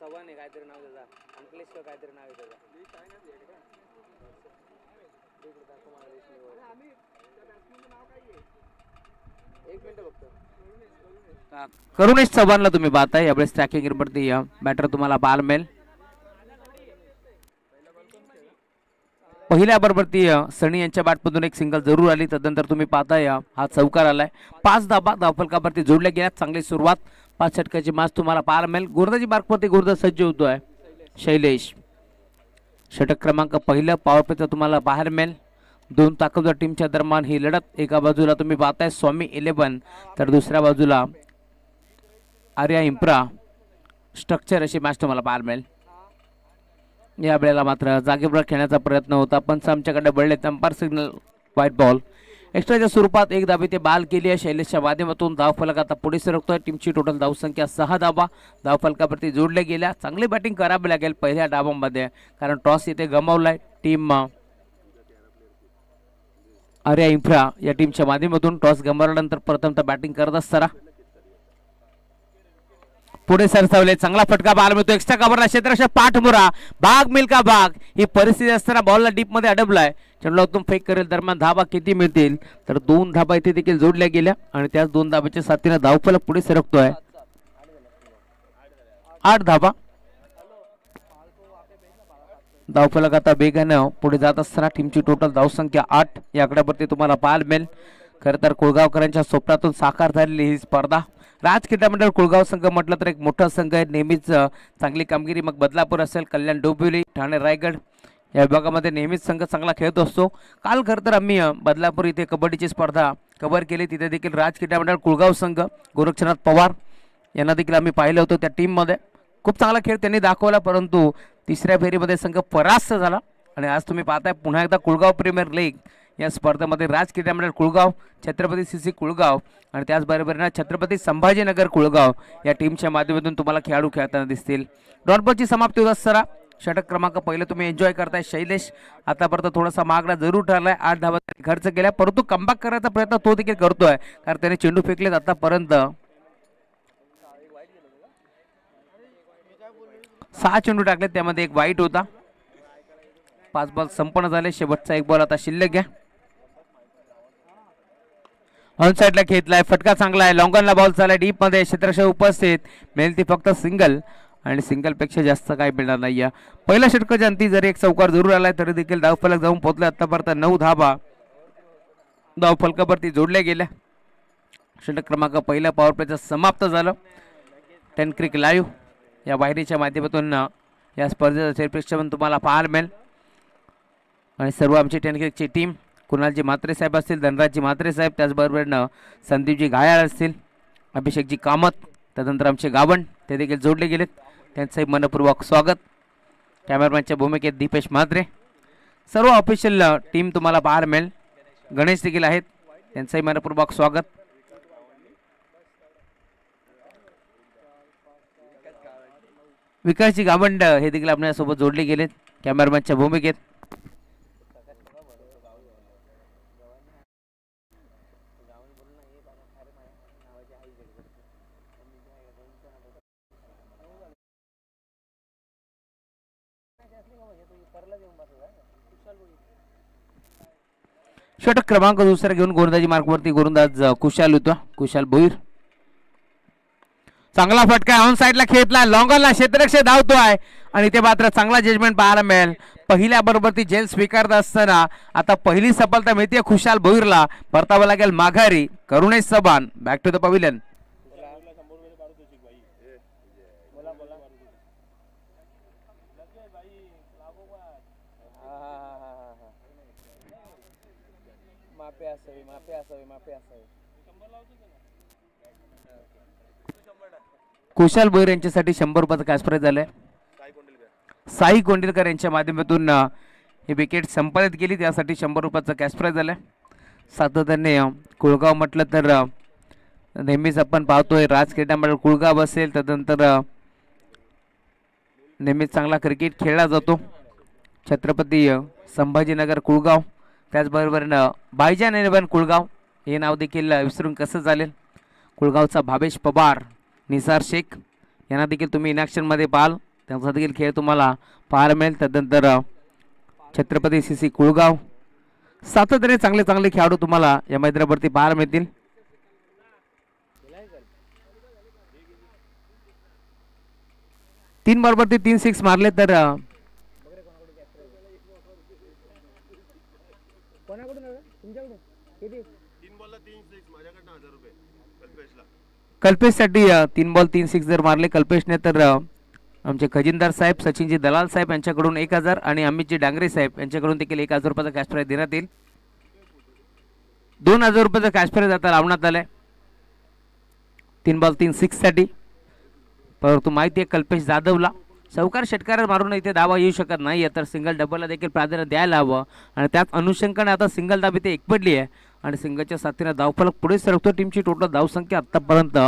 चव्हाण आहे काहीतरी नाव त्याचा. अंकलेश का काहीतरी नाव आहे त्याचा. करुणेश चव्हाणला तुम्ही पाहताय. यावेळेस ट्रॅकिंग वरती बॅटर तुम्हाला बाल मिळेल. पहिल्या बरोबरती सनी यांच्या बॅटमधून एक सिंगल जरूर आली. तदनंतर तुम्ही पाहताय हा चौकार आलाय. पाच धाबा धावफलकावरती जोडल्या गेल्या चांगली सुरुवात पाच षटकाची मास तुम्हाला पाहायला मिळेल. गुरुदाची मार्कवरती गुरुदा सज्ज होतो आहे. शैलेश. षटक क्रमांक पहिलं पावरपेचं तुम्हाला बाहेर मिळेल. दोन ताकदवर टीमच्या दरम्यान ही लढत. एका बाजूला तुम्ही पाहताय स्वामी इलेवन तर दुसऱ्या बाजूला आर्या इम्प्रा स्ट्रक्चर अशी मॅच तुम्हाला पाहायला मिळेल. या वेळेला मात्र जागेवर खेळण्याचा प्रयत्न होता पण आमच्याकडे बळले तंपार सिग्नल व्हाईट बॉल एक्स्ट्राच्या स्वरूपात एक धाबी ते बाल केली आहे. शैलेशच्या माध्यमातून धावफलक आता पुढे सरकतोय. टीमची टोटल धावसंख्या सहा धाबा. धावफलकावरती जोडल्या गेल्या. चांगली बॅटिंग करावी लागेल पहिल्या डावामध्ये कारण टॉस इथे गमावलाय. टीम आर्या इन्फ्रा या टीमच्या माध्यमातून टॉस गमावल्यानंतर प्रथमतः बॅटिंग करत असताना. पुढे सरसावले चांगला फटका बाल मिळतो. एक्स्ट्रा कव्हरला क्षेत्ररक्षक पाठमुरा. भाग मिल्का भाग ही परिस्थिती असताना बॉलला डीपमध्ये चंडला उत्तम फेक करेल. दरम्यान धाबा किती मिळतील? तर दोन धाबा इथे देखील जोडल्या गेल्या आणि त्याच दोन धाब्याच्या साथीने धावफलक पुढे सरकतोय. आठ धाबा. धावफलक आता बेगानं पुढे जात असताना टीमची टोटल धावसंख्या आठ. या आकड्यावरती तुम्हाला पाहायला मिळेल. खरं तर कुळगावकरांच्या स्वप्नातून साकार झालेली ही स्पर्धा. राज क्रीडामंडळ कुळगाव संघ म्हटलं तर एक मोठा संघ आहे. नेहमीच चांगली कामगिरी. मग बदलापूर असेल कल्याण डोंबिवली ठाणे रायगड या विभागामध्ये नेहमीच संघ चांगला खेळत असतो. काल खरं तर आम्ही बदलापूर इथे कबड्डीची स्पर्धा कव्हर केली. तिथे देखील राज क्रीडामंडळ कुळगाव संघ गोरक्षनाथ पवार यांना देखील आम्ही पाहिलं होतं त्या टीममध्ये. खूप चांगला खेळ त्यांनी दाखवला परंतु तिसऱ्या फेरीमध्ये संघ परास्त झाला. आणि आज तुम्ही पाहताय पुन्हा एकदा कुळगाव प्रीमियर लीग या स्पर्धेमध्ये राज क्रीडा मंडळ कुळगाव छत्रपती सी सी कुळगाव आणि त्याचबरोबरनं छत्रपती संभाजीनगर कुळगाव या टीमच्या माध्यमातून तुम्हाला खेळाडू खेळताना दिसतील. डॉटबॉलची समाप्ती होत सरा षटक क्रमांक पहिलं तुम्ही एन्जॉय करताय शैलेश. आतापर्यंत थोडासा महागडा जरूर ठरलाय आठ धावा खर्च केला परंतु कमबॅक करायचा प्रयत्न तो देखील करतोय कारण त्याने चेंडू फेकलेत आतापर्यंत. सहा चेंडू टाकले त्यामध्ये एक वाईट होता. पाच बॉल संपन्न झाले शेवटचा एक बॉल आता शिल्लक घ्या ऑन साईडला घेतलाय फटका चांगला आहे. लॉंगनला बॉल चालला डीपमध्ये क्षेत्रक्षक उपस्थित. मिळेल ती फक्त सिंगल आणि सिंगलपेक्षा जास्त काही मिळणार नाहीये. पहिल्या षटकाच्या अंती जरी एक चौकार जरूर आलाय तरी देखील धावफलक जाऊन पोहोचले. आतापर्यंत नऊ धाबा धावफलकावरती जोडल्या गेल्या. षटक क्रमांक पहिल्या पॉवर प्लेचं समाप्त झालं. टेन क्रिक लाईव्ह या वाहिनीच्या माध्यमातून या स्पर्धेचं पण तुम्हाला पाहायला मिळेल. आणि सर्व आमची टेन क्रिकची टीम कुणालजी म्हात्रे साहेब असतील धनराजजी म्हात्रे साहेब त्याचबरोबरनं संदीपजी घायाळ असतील अभिषेकजी कामत त्यानंतर आमचे गावण ते देखील जोडले गेलेत. त्यांचंही मनपूर्वक स्वागत. कॅमेरामॅनच्या भूमिकेत दीपेश म्हात्रे. सर्व ऑफिशियल टीम तुम्हाला बाहेर मिळेल. गणेश देखील आहेत. त्यांचंही मनपूर्वक स्वागत. विकासजी गावंड हे देखील आपल्यासोबत जोडले गेलेत. कॅमेरामॅनच्या भूमिकेत. षटक क्रमांक दुसरा घेऊन गोंदाजी मार्कवरती गोलंदाज कुशाल होता. कुशाल भोईर. चांगला फटका ऑन साईडला खेळतला. लॉंगरला क्षेत्रक्ष धावतो आहे आणि ते मात्र चांगला जजमेंट पाहायला मिळेल. पहिल्या बरोबर ती जेल स्वीकारत असताना आता पहिली सफलता मिळते खुशाल भोईरला. परतावं लागेल माघारी. Karunesh Saban back to the pavilion हा हा हा हा हा हा माफी असावी माफी असावी माफी असावी कुशाल भोईर यांच्यासाठी शंभर रुपयाचं कॅश प्राईज झालंय. साई कोंडिलकर यांच्या माध्यमातून ही विकेट संपादित केली. त्यासाठी शंभर रुपयाचं कॅश प्राईज आहे सातत्याने कुळगाव म्हटलं तर नेहमीच आपण पाहतोय राज क्रीडामंडळ कुळगाव असेल त्यानंतर नेहमीच चांगला क्रिकेट खेळला जातो. छत्रपती संभाजीनगर कुळगाव. त्याचबरोबर बायजान कुळगाव. हे नाव देखील विसरून कसं चालेल? कुळगावचा भावेश पवार. निसार शेख यांना देखील तुम्ही इनॅक्शनमध्ये पाहाल. त्यांचा देखील खेळ तुम्हाला पाहायला मिळेल. त्यानंतर छत्रपती सी सी कुळगाव. सातत्याने चांगले चांगले खेळाडू तुम्हाला या मैदानावरती पाहायला मिळतील. तीन बॉलवरती तीन सिक्स मारले तर अ, कोणाकडून दादा तुमच्याकडून किती तीन बॉलला तीन सिक्स माझ्याकडनं हजार रुपये कल्पेशला कल्पेशसाठी तीन बॉल तीन सिक्स जर मारले कल्पेशने तर आमचे खजिनदार साहेब सचिनजी दलाल साहेब यांच्याकडून एक हजार आणि अमितजी डांगरे साहेब यांच्याकडून देखील एक हजार रुपयाचा कॅश प्राईज देण्यात येईल. दोन हजार रुपयाचा कॅश प्राईज आता लावण्यात आलाय. तीन बॉल तीन सिक्ससाठी. परंतु माहिती आहे कल्पेश जाधवला चौकार षटकार मारून इथे दावा येऊ शकत नाही तर सिंगल डबलला देखील प्राधान्य द्यायला हवं. आणि त्याच अनुषंगाने आता सिंगल दाब इथे एकपडली आहे. आणि सिंगलच्या साथीनं धावफलक पुढे सरकतो. टीमची टोटल धावसंख्या आत्तापर्यंत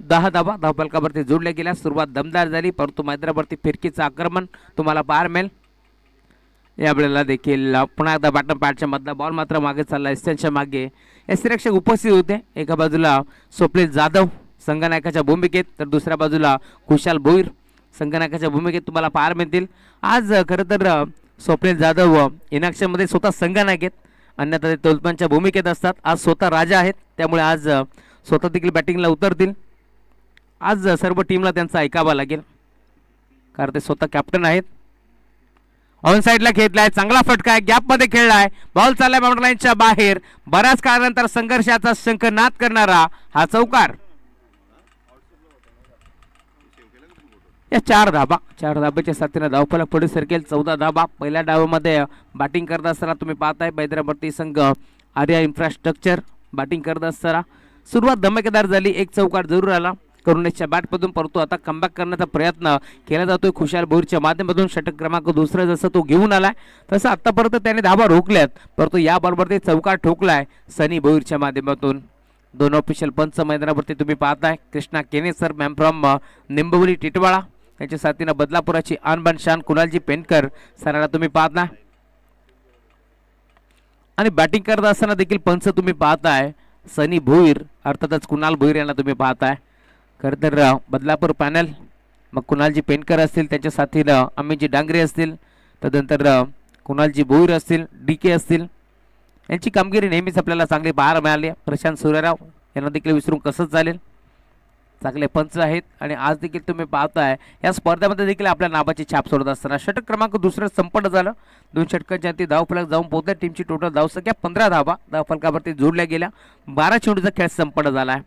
दहा धावा धावफलकावरती जोडल्या गेल्या. सुरुवात दमदार झाली. परंतु मैदानावरती फिरकीचं आक्रमण तुम्हाला पार मिळेल. यावेळेला देखील पुन्हा एकदा बॅटन पॅटच्या मधला बॉल मात्र मागे चालला एसच्या मागे. यष्टीरक्षक उपस्थित होते. एका बाजूला स्वप्नील जाधव संगनायकाच्या भूमिकेत तर दुसऱ्या बाजूला खुशाल भोईर संगनायकाच्या भूमिकेत तुम्हाला पार मिळतील. आज खरं तर स्वप्नील जाधव इनाक्षमध्ये स्वतः संगनायक आहेत. अन्यथा ते तोलपंच्या भूमिकेत असतात. आज स्वतः राजा आहेत. त्यामुळे आज स्वतः देखील बॅटिंगला उतरतील. आज सर्व टीमला त्यांचा ऐकावं लागेल. कारण ते स्वतः कॅप्टन आहेत. ऑन साईडला आहे चांगला फटका आहे. गॅपमध्ये खेळला आहे बॉल चाललाय बाउंड्री लाईनच्या बाहेर. बऱ्याच काळानंतर संघर्षाचा शंख नाद करणारा हा चौकार. या चार धाबा चार धाब्याच्या साथीने धावफलक पुढे सरकेल. चौदा धाबा पहिल्या डावामध्ये बॅटिंग करत असताना तुम्ही पाहताय हैदराबादी संघ आर्या इन्फ्रास्ट्रक्चर बॅटिंग करत असताना. सुरुवात धमाकेदार झाली एक चौकार जरूर आला. करुणेशच्या बॅटमधून परंतु आता कमबॅक करण्याचा प्रयत्न केला जातोय. खुशाल भोईरच्या माध्यमातून षटक क्रमांक दुसरा जसं तो घेऊन आलाय तसं आतापर्यंत त्याने धाबा रोखल्यात. परंतु याबरोबर ते चौकार ठोकलाय सनी भोईरच्या माध्यमातून. दोन ऑफिशियल पंच मैदानावरती तुम्ही पाहताय Krishna Kene sir ma'am from Nimbavali Titwala. त्यांच्या साथीनं बदलापुराची आणबान शान कुणालजी पेनकर सरांना तुम्ही पाहता. आणि बॅटिंग करत असताना देखील पंच तुम्ही पाहताय. सनी भोईर अर्थातच कुणाल भोईर यांना तुम्ही पाहताय. खरं तर बदलापूर पॅनल मग कुणालजी पेनकर असतील त्यांच्या साथीनं अमितजी डांगरे असतील तदनंतर कुणालजी भोईर असतील डी के असतील. यांची कामगिरी नेहमीच आपल्याला चांगली पाहायला मिळाली प्रशांत सूर्यराव यांना देखील विसरून कसंच चालेल? चांगले पंच आहेत आणि आज देखील तुम्ही पाहताय या स्पर्धेमध्ये देखील आपल्या नावाची छाप सोडत असताना षटक क्रमांक दुसरं संपन्न झालं. दोन षटकांच्या ती धावफलक जाऊन पोहोचल्या. टीमची टोटल धावसंख्या पंधरा धावा. धावफलकावरती जोडल्या गेल्या. बारा चेंडूचा खेळ संपन्न झाला आहे.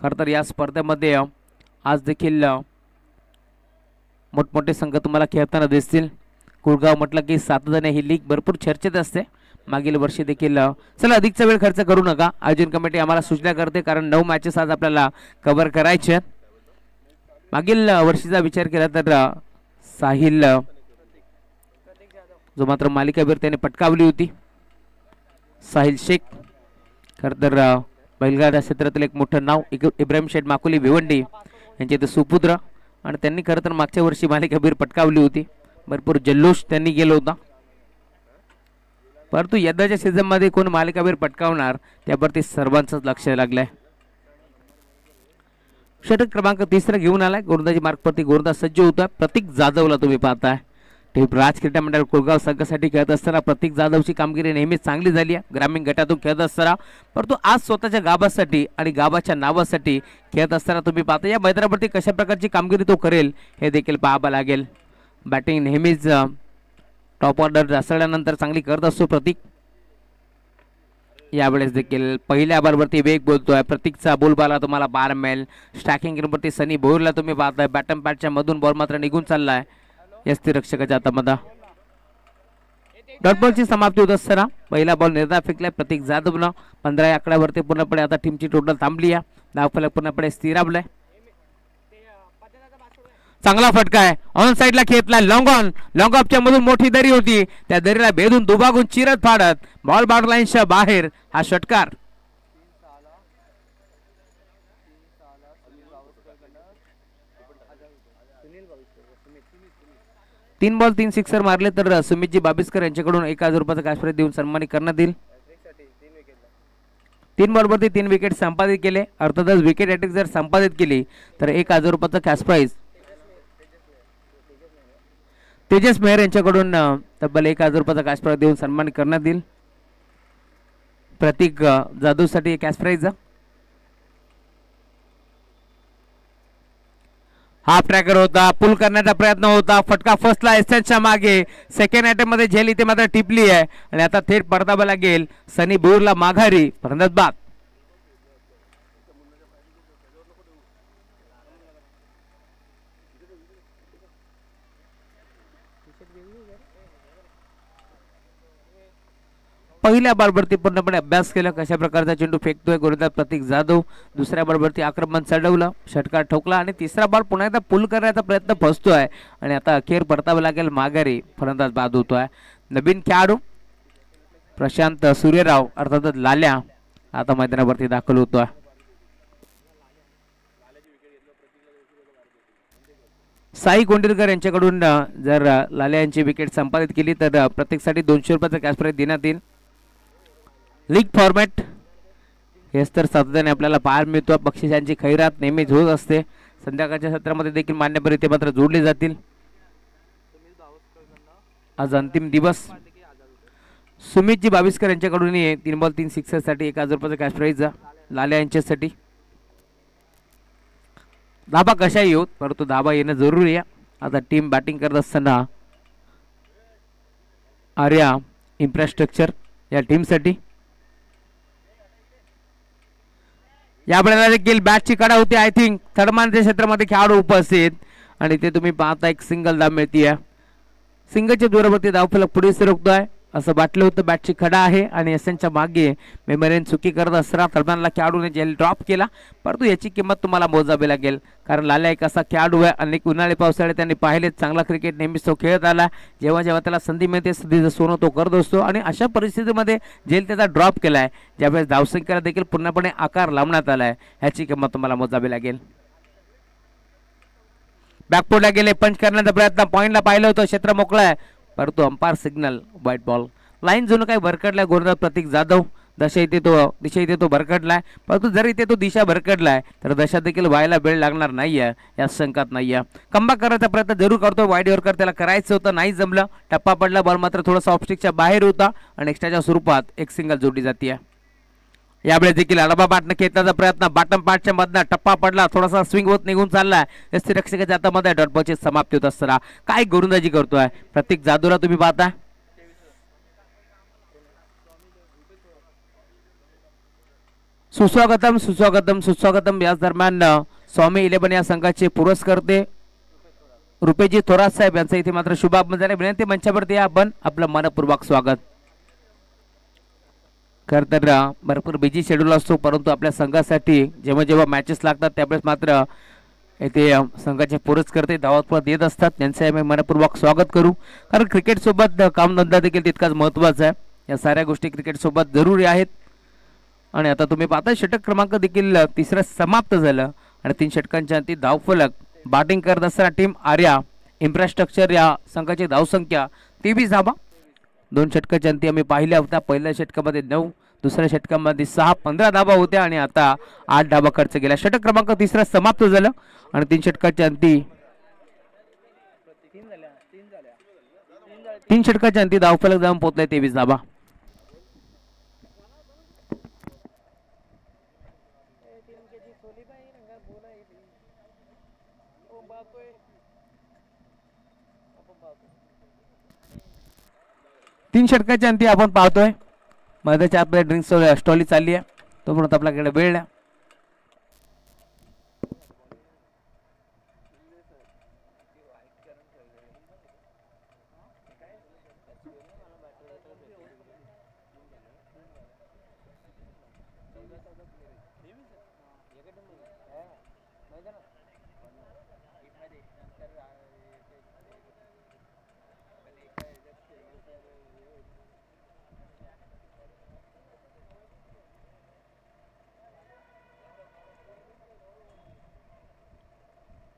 खरं तर या स्पर्धेमध्ये आज देखील मोठमोठे संघ तुम्हाला खेळताना दिसतील. कुळगाव म्हटलं की सातजण ही लीग भरपूर चर्चेत असते. मागील वर्षी देखील चला अधिकचा वेळ खर्च करू नका. आयोजन कमिटी आम्हाला सूचना करते कारण नऊ मॅचेस आज आपल्याला कव्हर करायचे मागील वर्षीचा विचार केला तर साहिल जो मात्र मालिकावीर त्याने पटकावली होती साहिल शेख. खरं तर बैलगाडा क्षेत्रातील एक मोठं नाव इब्राहिम शेठ माकुली भिवंडी यांचे ते सुपुत्र. आणि त्यांनी खरं तर मागच्या वर्षी मालिकावीर पटकावली होती. भरपूर जल्लोष त्यांनी केला होता. परंतु यंदाच्या सीझनमध्ये कोण मालिकावीर पटकावणार त्यावरती सर्वांचंच लक्ष लागलंय. षटक क्रमांक तिसरा घेऊन आलाय. गोरंदाजी मार्गवरती गोरंदाज सज्ज होता प्रतीक जाधवला तुम्ही पाहताय. टीम राज क्रीडा मंडळ कोळगाव संघासाठी खेळत असताना प्रतीक जाधवची कामगिरी नेहमीच चांगली झाली आहे. ग्रामीण गटातून खेळत असताना परंतु आज स्वतःच्या गावासाठी आणि गावाच्या नावासाठी खेळत असताना तुम्ही पाहता या मैदानावरती कशा प्रकारची कामगिरी तो करेल हे देखील पाहावं लागेल. बॅटिंग नेहमीच टॉप ऑर्डर ढासळल्यानंतर चांगली करत असतो प्रतीक. यावेळेस देखील पहिल्या बॉलवरती वेग बोलतोय. प्रतीकचा बोलबाला तुम्हाला बार मिळेल. स्टॅकिंग वरती सनी भोईरला तुम्ही पाहताय. बॅटम पॅटच्या मधून बॉल मात्र निघून चाललाय. यस्ती रक्षकाच्या हातामध्ये. डॉट बॉलची समाप्ती होत असताना पहिला बॉल निर्धार फेकलाय प्रतीक जाधवनं. पंधरा या आकड्यावरती पूर्णपणे आता टीमची टोटल थांबली आहे. धावफलक पूर्णपणे स्थिरावलाय चांगला फटका आहे. ऑन साईडला खेपला लॉंग ऑन लॉंग ऑफच्या मधून मोठी दरी होती. त्या दरीला भेदून दुभागून चिरत फाडत. बॉल बाउंड लाईनच्या बाहेर हा षटकार. तीन बॉल तीन सिक्सर मारले तर सुमितजी बाबिस्कर यांच्याकडून एक हजार रुपयाचा कॅश देऊन सन्मानित करण्यात येईल. तीन बॉलवरती तीन विकेट संपादित केले. अर्थातच विकेट हॅट्रिक जर संपादित केली तर एक हजार रुपयाचा कॅश प्राईज तेजस मेहर यांच्याकडून तब्बल एक हजार रुपयाचा कॅश प्राईज देऊन सन्मान करण्यात येईल. प्रतीक जाधवसाठी कॅश प्राईज हाफ ट्रॅकर होता पुल करण्याचा प्रयत्न होता. फटका फसला एसएनच्या मागे. सेकंड अटेम्पमध्ये झेल इथे मात्र टिपली आहे. आणि आता थेट परतावा लागेल सनी बोरला माघारी. फलंदाज बाद. पहिल्या बॉलवरती पूर्णपणे अभ्यास केला. कशा प्रकारचा चेंडू फेकतोय गोलंदाज प्रतीक जाधव? दुसऱ्या बॉलवरती आक्रमण चढवलं. षटकार ठोकला आणि तिसरा बॉल पुन्हा एकदा पुल करण्याचा प्रयत्न फसतोय. आणि आता अखेर परतावं लागेल माघारी. फलंदाज बाद होतोय. नवीन खेळाडू प्रशांत सूर्यराव अर्थातच लाल्या आता मैदानावरती दाखल होतोय. साई कोंडिलकर यांच्याकडून जर लाल्या यांची विकेट संपादित केली तर प्रत्येकासाठी दोनशे रुपयाचा कॅश प्राईज देण्यात येईल. League format. हेच तर सातत्याने आपल्याला पार मिळतो. बक्षिसांची खैरात नेहमीच होत असते. संध्याकाळच्या सत्रामध्ये देखील मान्यवर इथे मात्र जोडले जातील. आज अंतिम दिवस. सुमितजी बाविस्कर यांच्याकडून ये तीन बॉल तीन सिक्सरसाठी एक हजार रुपयाचा कॅश प्राईज लाल्या यांच्यासाठी. धाबा कशाही होत परंतु धाबा येणं जरुरी आहे. आता टीम बॅटिंग करत असताना आर्या इन्फ्रास्ट्रक्चर या टीमसाठी या वेळेला देखील बॅटची कडा होती आय थिंक थर्डमानच्या क्षेत्रामध्ये खेळाडू उपस्थित. आणि ते तुम्ही पाहता एक सिंगल धाव मिळतीये. सिंगलच्या जोरावरती धावफलक पुढे सरकतोय असं वाटलं होतं बॅटची खडा आहे आणि एसएनच्या मागे मेमरीन चुकी करत असताना थर्डमॅनला खेळाडूने जेल ड्रॉप केला. परंतु याची किंमत तुम्हाला मोजावी लागेल. कारण लाल्या एक असा खेळाडू आहे अनेक उन्हाळे पावसाळे त्यांनी पाहिले. चांगला क्रिकेट नेहमीच तो खेळत आला. जेव्हा जेव्हा त्याला संधी मिळते संधीचं सोनं तो करत असतो. आणि अशा परिस्थितीमध्ये जेल त्याचा ड्रॉप केला आहे ज्यावेळेस धावसंख्येला देखील पूर्णपणे आकार लावण्यात आला आहे ह्याची किंमत तुम्हाला मोजावी लागेल. बॅकपोर्टला गेले पंच करण्याचा प्रयत्न. पॉईंटला पाहिलं होतं क्षेत्र मोकळं आहे. परंतु umpire signal wide ball line जुनं काही आहे गोरदार प्रतीक जाधव. दशा इथे तो दिशा इथे तो भरकडलाय परंतु जर इथे तो दिशा भरकडलाय तर दशा देखील व्हायला वेळ लागणार नाहीये या शंकात आहे कंबा करायचा प्रयत्न जरूर करतो वाईड यॉर्कर त्याला करायचं होतं नाही जमलं. टप्पा पडला बॉल मात्र थोडासा ऑफस्टिकच्या बाहेर होता. आणि एक्स्ट्राच्या स्वरूपात एक सिंगल जोडली जाते यावेळेस देखील अडबा बाटनं खेळण्याचा प्रयत्न. बाटम पाठच्या मधनं टप्पा पडला. थोडासा स्विंग होत निघून चाललाय. यष्टी रक्षकाच्या हातामध्ये डॉटबॉलची समाप्ती होत असताना काय गोलंदाजी करतोय? प्रत्येक जादूला तुम्ही पाहता सुस्वागतम सुस्वागतम सुस्वागतम. याच दरम्यान स्वामी इलेवन या संघाचे पुरस्कर्ते रुपेजी थोरात साहेब यांचं इथे मात्र शुभागमन झाले विनंती मंचावरती आपण आपलं मनपूर्वक स्वागत. खर तर भरपूर बिझी शेड्यूल असतो परंतु आपल्या संघासाठी जेव्हा जेव्हा मॅचेस लागतात त्यावेळेस मात्र इथे संघाचे पुरस्कर्ते धावत येत असतात. त्यांचे आम्ही मनपूर्वक स्वागत करू. कारण क्रिकेटसोबत कामधंदा देखील तितकाच महत्त्वाचा आहे. या साऱ्या गोष्टी क्रिकेटसोबत जरुरी आहेत. आणि आता तुम्ही पाहता षटक क्रमांक देखील तिसरं समाप्त झालं. आणि तीन षटकांच्या अंती धावफलक. बॅटिंग करत असताना टीम आर्या इन्फ्रास्ट्रक्चर या संघाची धावसंख्या. तेवीस धाबा दोन षटकाच्या अंती आम्ही पाहिल्या होत्या. पहिल्या षटकामध्ये नऊ दुसऱ्या षटकामध्ये सहा पंधरा धाबा होत्या आणि आता आठ धाबा खर्च केला षटक क्रमांक तिसरा समाप्त झालं आणि तीन षटकाच्या अंती तीन तीन तीन षटकाच्या अंती धावफलक जाऊन पोहोचलाय तेवीस धाबा तीन के जी सोली बाई रंगा बोला ही ओ बातोय आपण पाहतो तीन षटकाच्या अंती आपण पाहतोय. मध्याच्या आपल्या ड्रिंक्स स्टॉली चालली आहे. तो आपल्याकडे वेळ आहे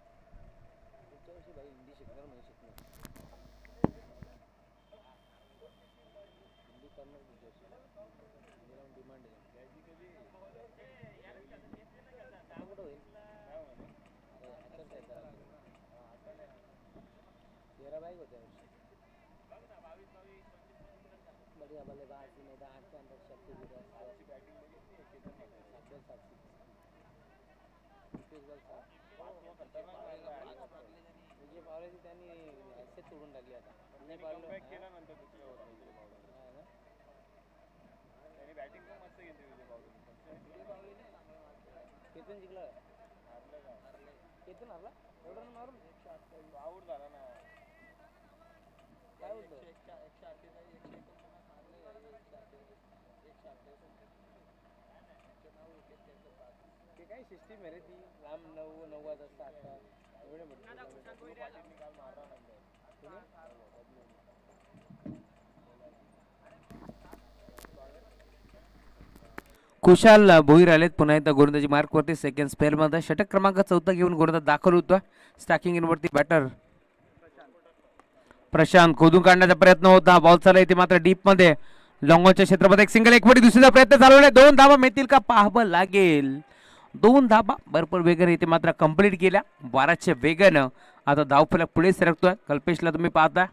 पुढच्या वर्षी बाई हिंदी शिकणार नाही शिकणार हिंदी करणार पुढच्या वर्षी हिंदीला डिमांड आहे आता कुठं होईल अरे, आचारसंहिता लागली. हा, आता नाही. तेरा धारावाहिक होते बढ़िया बल्लेबाज मैदान के अंदर शक्ति भी मुझे पावले त्यांनी असे तोडून टाकली आता. नाही पावलं केल्यानंतर दुसऱ्या होत पावलं ना? त्यांनी बॅटिंग पण मस्त घेतली तुझे पावलं केतन जिंकला? हारलं का केतन हरला? एवढं रन मारून आऊट झाला ना. काय बोलतो काय सिस्टीम आहे रे ती? लांब नऊ नव्वद असतं आता एवढे मोठे काल कुशाल भोईर आलेत. पुन्हा एकदा गोलंदाजी मार्कवरती सेकंड स्पेअरमध्ये षटक क्रमांक चौथा घेऊन गोलंदाज दाखल होतोय. स्टॅकिंग इनवरती बॅटर प्रशांत खोदून काढण्याचा प्रयत्न होता. बॉल चालला इथे मात्र डीपमध्ये. लॉंगॉनच्या क्षेत्रामध्ये एक सिंगल एकवटी दुसरीचा प्रयत्न चालवला दोन धाबा मिळतील का? पाहावं लागेल. दोन धाबा भरपूर वेगाने इथे मात्र कंप्लीट केल्या. बाराच्या वेगानं आता धावफलक पुढे सरकतोय. कल्पेशला तुम्ही पाहताय.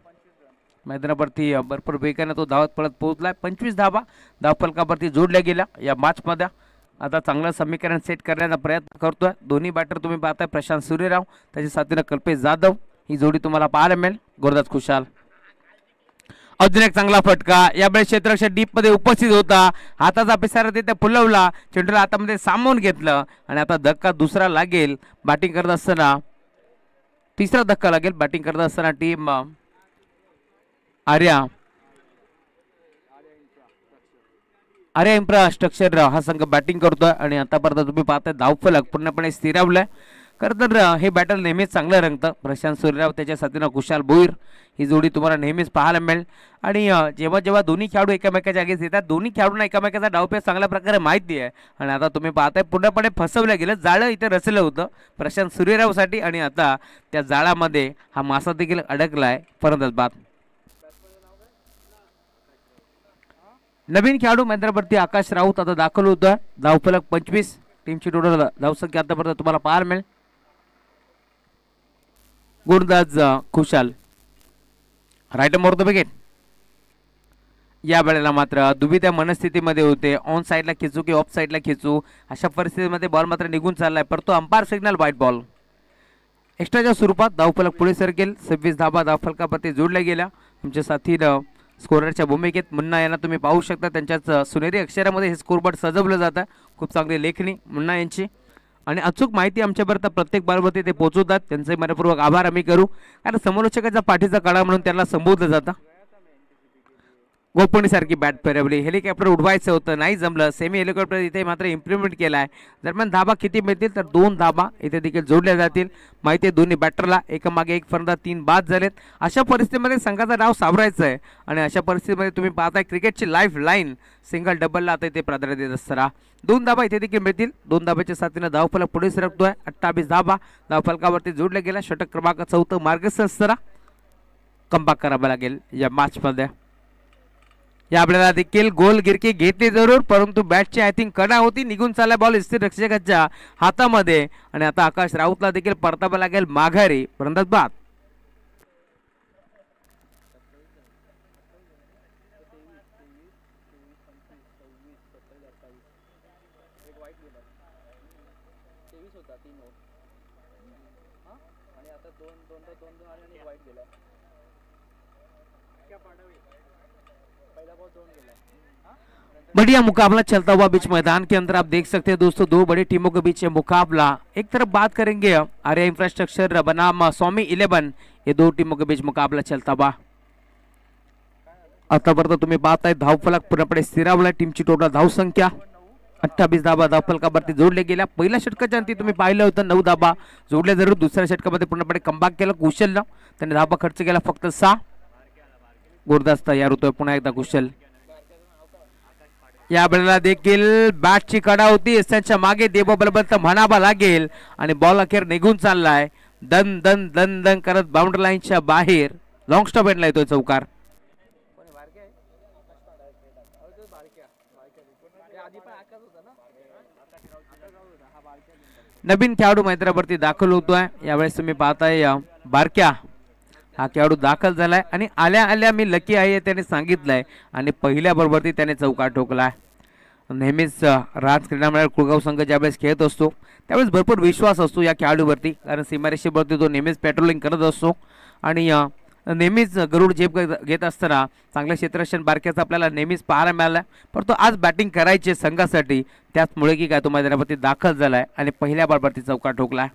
मैदानावरती भरपूर वेगानं तो धावत पळत पोहोचला पंचवीस धाबा धावफलकावरती जोडल्या गेल्या या मॅचमध्ये आता चांगलं समीकरण सेट करण्याचा प्रयत्न करतोय. दोन्ही बॅटर तुम्ही पाहताय प्रशांत सूर्यराव त्याच्या साथीनं कल्पेश जाधव. ही जोडी तुम्हाला पाहायला मिळेल. गोरदास खुशाल. अजून एक चांगला फटका. यावेळेस क्षेत्ररक्षक डीपमध्ये उपस्थित होता. हाताचा पिसारा तिथे फुलवला. चेंडूला हातामध्ये सामावून घेतलं. आणि आता धक्का दुसरा लागेल. बॅटिंग करत असताना. तिसरा धक्का लागेल. बॅटिंग करत असताना टीम आर्या. आर्या इन्फ्रास्ट्रक्चर हा संघ बॅटिंग करतोय. आणि आतापर्यंत तुम्ही पाहताय धावफलक पूर्णपणे स्थिरावलाय. खरं तर हे बॅटल नेहमीच चांगलं रंगतं. प्रशांत सूर्यराव त्याच्या साथीनं कुशाल भोईर ही जोडी तुम्हाला नेहमीच पाहायला मिळेल. आणि जेव्हा जेव्हा दोन्ही खेळाडू एकामेकाच्या जागेस येतात दोन्ही खेळाडूंना एकामेकाचा डावपेच चांगल्या प्रकारे माहिती आहे. आणि आता तुम्ही पाहताय पूर्णपणे फसवलं गेलं जाळं इथे रचलं होतं प्रशांत सूर्यरावसाठी. आणि आता त्या जाळामध्ये हा मासा देखील आहे परंतच बाद नवीन खेळाडू मैदानावरती आकाश राऊत आता दाखल होतं धावफलक पंचवीस. टीमची टोटल धावसंख्या आतापर्यंत तुम्हाला पाहायला मिळेल. गुरुदास खुशाल. राईट मोर द विकेट या वेळेला मात्र दुविधा मनस्थितीमध्ये होते. ऑन साईडला खेचू की ऑफ साईडला खेचू? अशा परिस्थितीमध्ये बॉल मात्र निघून चाललाय. परंतु अंपायर सिग्नल व्हाईट बॉल एक्स्ट्राच्या स्वरूपात धावफलक पुढे सरकेल. सव्वीस धाबा धावफलकापती जोडल्या गेल्या. आमच्या साथीनं स्कोररच्या भूमिकेत मुन्ना यांना तुम्ही पाहू शकता. त्यांच्याच सुनेरी अक्षरामध्ये हे स्कोरबोर्ड सजवलं जातं. खूप चांगली लेखणी मुन्ना यांची. आणि अचूक माहिती आमच्यापर्यंत प्रत्येक बालवरती ते पोहोचवतात. त्यांचे मनपूर्वक आभार आम्ही करू. कारण समालोचकाचा पाठीचा काळा म्हणून त्यांना संबोधलं जातं. गोपणीसारखी बॅट फिरवली हेलिकॉप्टर उडवायचं होतं नाही जमलं. सेमी हेलिकॉप्टर इथे मात्र इम्प्लिमेंट केला आहे दरम्यान धाबा किती मिळतील? तर दोन धाबा इथे देखील जोडल्या जातील. माहिती आहे दोन्ही बॅटरला एकामागे एक फरदा तीन बाद झालेत. अशा परिस्थितीमध्ये संघाचं नाव सावरायचं आहे आणि अशा परिस्थितीमध्ये तुम्ही पाहताय क्रिकेटची लाईफ लाईन सिंगल डबलला आता इथे प्राधान्य देत असताना. दोन धाबा इथे देखील मिळतील. दोन धाब्याच्या साथीनं धावफलक पुढे सरकतोय. अठ्ठावीस धाबा धावफलकावरती जोडल्या गेला. षटक क्रमांक चौथं मार्गस्थ असताना. कमबॅक करावा लागेल या मॅचमध्ये या आपल्याला देखील गोल गिरकी घेतली जरूर परंतु बॅटची आय थिंक कडा होती निघून चालला बॉल स्थिर रक्षकाच्या हातामध्ये. आणि आता आकाश राऊतला देखील परतावा लागेल माघारी. परंतु बाद हा? दोन दोन दोन आले आणि वाईट गेला पहिला बॉल दोन गेला बढ़िया मुकाबला चलता हुआ बीच मैदान के अंदर आप देख सकते हैं दोस्तों दो बड़ी टीमों के बीच ये मुकाबला। एक तरफ बात करेंगे आर्या इंफ्रास्ट्रक्चर बनाम स्वामी इलेवन। ये दो टीमों के बीच मुकाबला चलता हुआ। आतापर्यंत तुम्ही पाहताय धावफलक पूर्णपणे स्थिरावला टीमची टोटल धावसंख्या अठ्ठावीस धाबा धावफलकावरती जोडले गेल्या पहिल्या षटकाच्या अंती तुम्ही पाहिलं होतं नऊ धाबा जोडल्या जरूर दुसऱ्या षटकामध्ये पूर्णपणे कमबॅक केला कुशलनं त्याने धाबा खर्च केला फक्त सहा गुरदास तयार होतोय पुन्हा एकदा कुशल या वेळेला देखील बॅटची कडा होती. त्यांच्या मागे देव बलबंत म्हणावा लागेल. आणि बॉल अखेर निघून चाललाय. दन दन दन दन करत बाउंड्री लाईनच्या बाहेर. लॉंग स्टॉप एंडला येतोय चौकार. आहे? तो नवीन खेळाडू मैत्रावरती दाखल होतोय. यावेळेस तुम्ही पाहताय बारक्या हा खेळाडू दाखल झालाय आणि आल्या आल्या मी लकी आहे त्याने सांगितलंय. आणि पहिल्या बरोबरती त्याने चौकार ठोकलाय. नेहमीच राज क्रीडामंडळ कुळगाव संघ ज्यावेळेस खेळत असतो त्यावेळेस भरपूर विश्वास असतो या खेळाडूवरती. कारण सीमारेषेवरती तो नेहमीच पेट्रोलिंग करत असतो. आणि नेहमीच गरुड झेप घेत असताना चांगल्या क्षेत्रक्षण बारक्याचा आपल्याला नेहमीच पाहायला मिळालं परंतु आज बॅटिंग करायची आहे संघासाठी त्याचमुळे की काय तो मैदानावरती दाखल आहे आणि पहिल्या बॉलवरती चौकार ठोकलाय.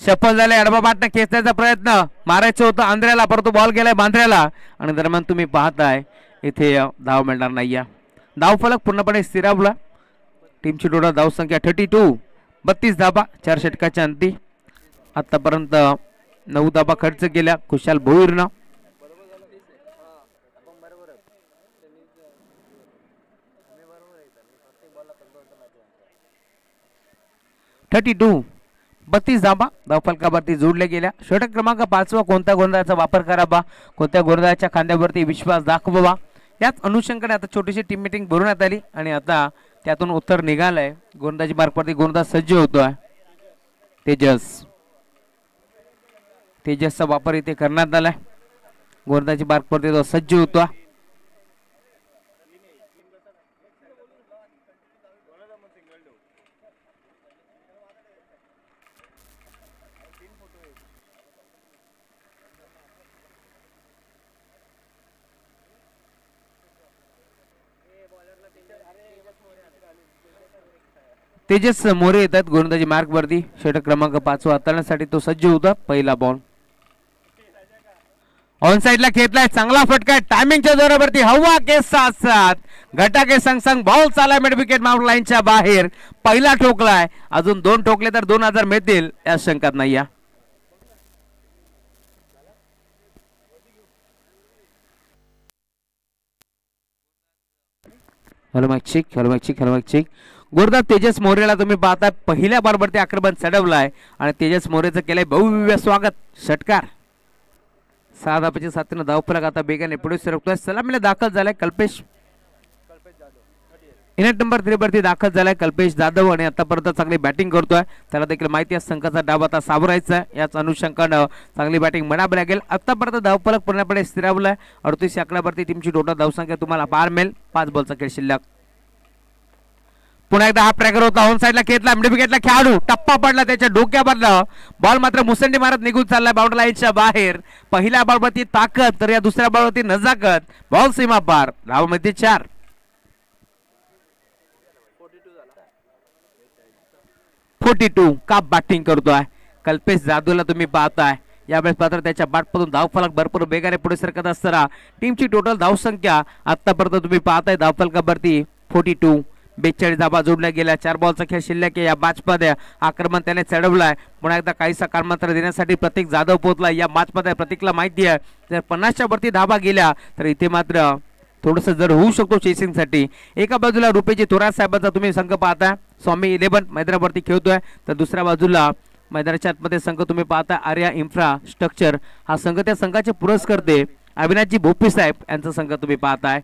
सफल झाले. अडबाबाटनं खेचण्याचा प्रयत्न. मारायचं होतं आंध्र्याला परंतु बॉल गेलाय बांद्र्याला. आणि दरम्यान तुम्ही पाहताय इथे धाव मिळणार नाही धाव फलक पूर्णपणे स्थिरावला. टीमची टोटल धाव संख्या थर्टी टू बत्तीस धाबा चार षटकाच्या अंती. आतापर्यंत नऊ धाबा खर्च केल्या. खुशाल भोईरनं. थर्टी टू बत्तीस धाबा धावफलकावरती जोडल्या गेल्या. षटक क्रमांक पाचवा. कोणत्या गोंधळाचा वापर करावा? कोणत्या गोंधळाच्या खांद्यावरती विश्वास दाखवावा? याच अनुषंगाने आता छोटीशी टीम मिटिंग भरवण्यात आली आणि आता त्यातून उत्तर निघालंय. गोंदाची मार्कवरती गोंदा सज्ज होतोय. तेजस. तेजसचा वापर इथे करण्यात आलाय. गोंदाची मार्कवरती तो सज्ज होतोय. तेजस मोरे येतात. गोलंदाजी मार्क वरती. षटक क्रमांक पाचवा. हाताळण्यासाठी तो सज्ज होता. पहिला बॉल ऑन साइडला खेळलाय चांगला फटका. टायमिंगच्या जोरावरती. हवा के साथ साथ घटा के संग संग बॉल चालाय मिड विकेट माउंट लाईनच्या बाहेर. पहिला ठोकलाय. अजून दोन ठोकले तर दोन हजार मिळतील. या शंकात नाही या hello mac chick hello mac chick hello mac chick. गोरदा Tejas मोरेला तुम्ही पाहता पहिल्या बॉलवरती आक्रमण चढवलाय आणि तेजस मोरेचं केलंय बहुविव्य स्वागत. षटकार. सहा धापाच्या साथीनं धावफलक आता बेगाने पुढे सरकतोय. सलामीला दाखल झालाय कल्पेश. इनेट नंबर थ्री वरती दाखल झालाय कल्पेश जाधव आणि आतापर्यंत चांगली बॅटिंग करतोय. त्याला देखील माहिती आहे संघाचा डाव आता सावरायचा आहे. याच अनुषंगानं चांगली बॅटिंग म्हणावी लागेल. आतापर्यंत धावफलक पूर्णपणे स्थिरावलाय. अडतीस आकड्यावरती टीमची टोटल धावसंख्या तुम्हाला पार मिळेल. पाच बॉलचा खेळ शिल्लक. पुन्हा एकदा हा ट्रॅकर होता. ऑन साईडला खेळला मिड विकेटला खेळाडू. टप्पा पडला त्याच्या डोक्यावरला बॉल मात्र मुसंडी मारत निघून चाललाय बाउंड्री लाईनच्या बाहेर. पहिल्या बॉलवरती ताकद तर या दुसऱ्या बॉलवरती नजाकत. बॉल सीमा पार धावमध्ये चार. फोर्टी टू का बॅटिंग करतोय. कल्पेश जाधवला तुम्ही पाहताय. यावेळेस मात्र त्याच्या बाटपासून धावफलक भरपूर वेगाने पुढे सरकत असताना टीमची टोटल धावसंख्या आतापर्यंत तुम्ही पाहताय धावफलकावरती फोर्टी टू बेचाळीस धाबा जोडल्या गेल्या. चार बॉलचा खेळ शिल्लक या मॅचमध्ये आक्रमण त्याने चढवलाय. पुन्हा एकदा काही काळ देण्यासाठी प्रतीक जाधव पोहोचला. या मॅचमध्ये प्रतीकला माहिती आहे. जर पन्नासच्या वरती धाबा गेल्या तर इथे मात्र थोडंसं जर होऊ शकतो चेसिंगसाठी एका बाजूला रुपेजी थोरात साहेबांचा तुम्ही संघ पाहता स्वामी इलेव्हन मैदानावरती खेळतोय. तर दुसऱ्या बाजूला मैदानाच्या आतमध्ये संघ तुम्ही पाहता आर्या इन्फ्रास्ट्रक्चर हा संघ त्या संघाचे पुरस्कर्ते अविनाशजी भोपी साहेब यांचा संघ तुम्ही पाहताय.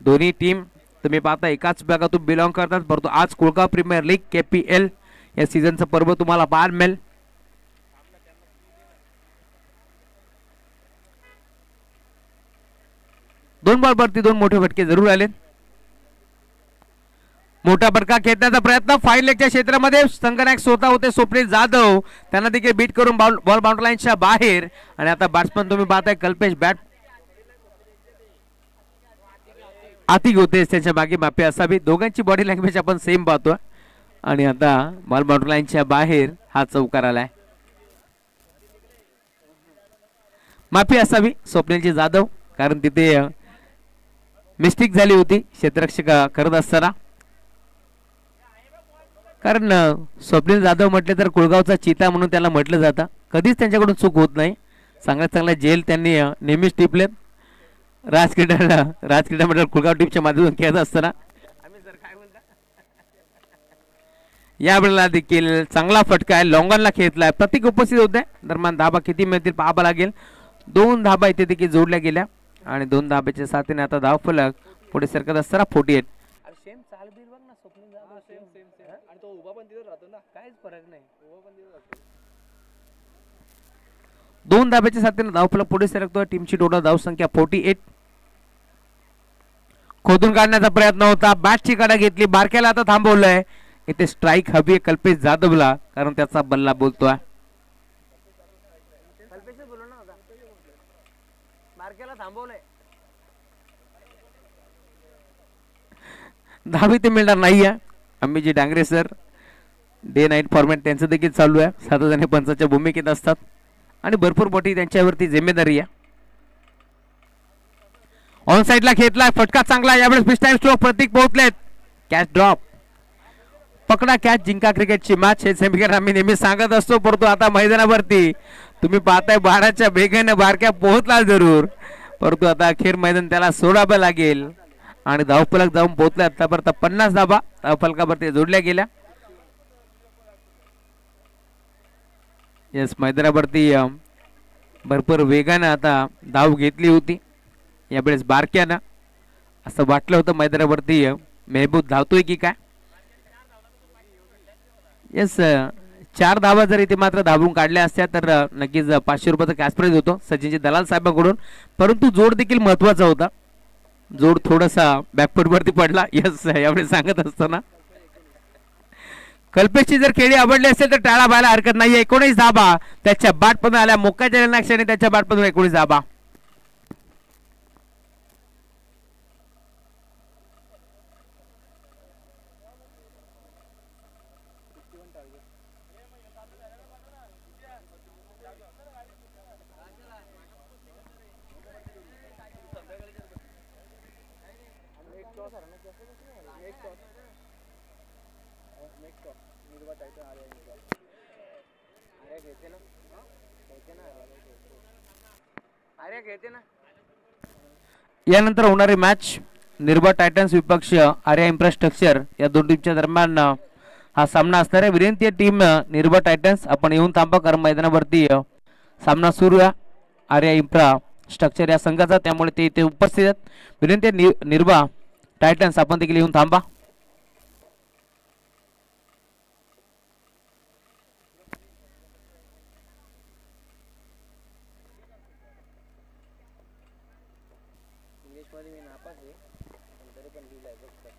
दोन्ही टीम तुम्ही पाहता एकाच विभागातून बिलॉंग करतात परंतु आज Kolgaon premier league K P L या सीझनचं पर्व तुम्हाला पाहायला मिळेल. दोन बॉल वरती दोन मोठे फटके जरूर आले. मोठा फटका खेळण्याचा प्रयत्न फाईन लेगच्या क्षेत्रामध्ये संगनायक स्वतः होते स्वप्नील जाधव. त्यांना देखील बीट करून बॉल बॉल बाउंड्री लाईनच्या बाहेर. आणि आता बॅट्समन तुम्ही पाहताय कल्पेश बॅट आतिक होते त्याच्यामागे माफी असावी. दोघांची बॉडी लँग्वेज आपण सेम पाहतो. आणि आता बॉल लाईनच्या बाहेर हा चौकार आलाय. माफी असावी स्वप्नीलजी जाधव. कारण तिथे मिस्टेक झाली होती. क्षेत्ररक्षक करत असताना. कारण स्वप्नील जाधव म्हटले तर कुळगावचा चिता म्हणून त्याला म्हटलं जातं. कधीच त्यांच्याकडून चूक होत नाही. चांगल्या चांगल्या जेल त्यांनी नेहमीच टिपले राजक्रीडा राजक्रीडा मंडळ कुळगाव टीमच्या माध्यमातून खेळत असताना. आम्ही सर काय म्हणता या वेळेला देखील चांगला फटका आहे. लॉंगनला खेळलाय प्रत्येक उपस्थित होते. दरम्यान धाबा किती मिळतील पाहावं लागेल. दोन धाबा इथे देखील जोडल्या गेल्या. आणि दोन धाब्याच्या साथीने आता धाव फलक पुढे सरकत असताना फोर्टी एट. अरे सेम चाल बिल बघ ना. Swapnil Jadhav same same same आणि तो उभा पण तिथं राहतो ना. काहीच फरक नाही. उभा पण तिथं राहतो. दोन धाब्याच्या साथीने धावफलक पुढे सरकतोय. टीमची टोटल धावसंख्या फोर्टी एट खोदून काढण्याचा प्रयत्न होता. बॅटची कडा घेतली. बारक्याला आता थांबवलंय. इथे स्ट्राईक हवी आहे कल्पेश जाधवला कारण त्याचा बल्ला बोलतोय. दहावी ते मिळणार नाही आहे. Ammiji Dangre sir day night format त्यांचं देखील चालू आहे. सात जणी पंचाच्या भूमिकेत असतात. आणि भरपूर मोठी त्यांच्यावरती जिम्मेदारी आहे. ऑन साईडला घेतला फटका चांगला यावेळेस फिश टाइम स्ट्रोक प्रतीक पोहोचलेत. कॅच ड्रॉप पकडा कॅच जिंका क्रिकेटची मॅच हे सेमिकेट आम्ही नेहमी सांगत असतो परंतु आता मैदानावरती तुम्ही पाहताय बाराच्या वेगाने बारक्या पोहोचला जरूर. परंतु आता अखेर मैदान त्याला सोडावं लागेल. आणि धावफलक जाऊन पोहोचले आतापर्यंत पन्नास धाबा धावफलकावरती जोडल्या गेल्या. येस मैदानावरती भरपूर वेगानं आता धाव घेतली होती. यावेळेस बारक्यानं असं वाटलं होतं मैदानावरती मेहबूत मेहबूब धावतोय की काय? येस चार धावा जर इथे मात्र धावून काढल्या असत्या तर नक्कीच पाचशे रुपयाचा कॅश प्राईज होतो सचिनजी दलाल साहेबांकडून. परंतु जोड देखील महत्त्वाचा होता. जोड थोडासा बॅकफुटवरती पडला यस यावेळी सांगत असताना. कल्पेशची जर खेळी आवडली असेल तर टाळा व्हायला हरकत नाही एकोणीस धाबा त्याच्या बाटपण आल्या मोक्याच्या लक्षाने त्याच्या बाटपण एकोणीस धाबा एक टॉस आहे ना एक toss next toss Nirva titan Arya Nirva Arya घेते ना घेते ना आर्या घेते ना यानंतर होणारी मॅच निर्भर टायटन्स विपक्ष आर्या इन्फ्रास्ट्रक्चर या दोन टीमच्या दरम्यान हा सामना असणार आहे. विनंती टीम निर्भर टायटन्स आपण येऊन थांबा. कारण मैदानावरती सामना सुरू आहे. आर्या इन्फ्रा स्ट्रक्चर या संघाचा त्यामुळे ते इथे उपस्थित आहेत. विनंती नि- निर्भा टायटन्स आपण देखील येऊन थांबा इंग्लिशमध्ये मी नापास आहे पण तरी पण लिहिलं आहे बघ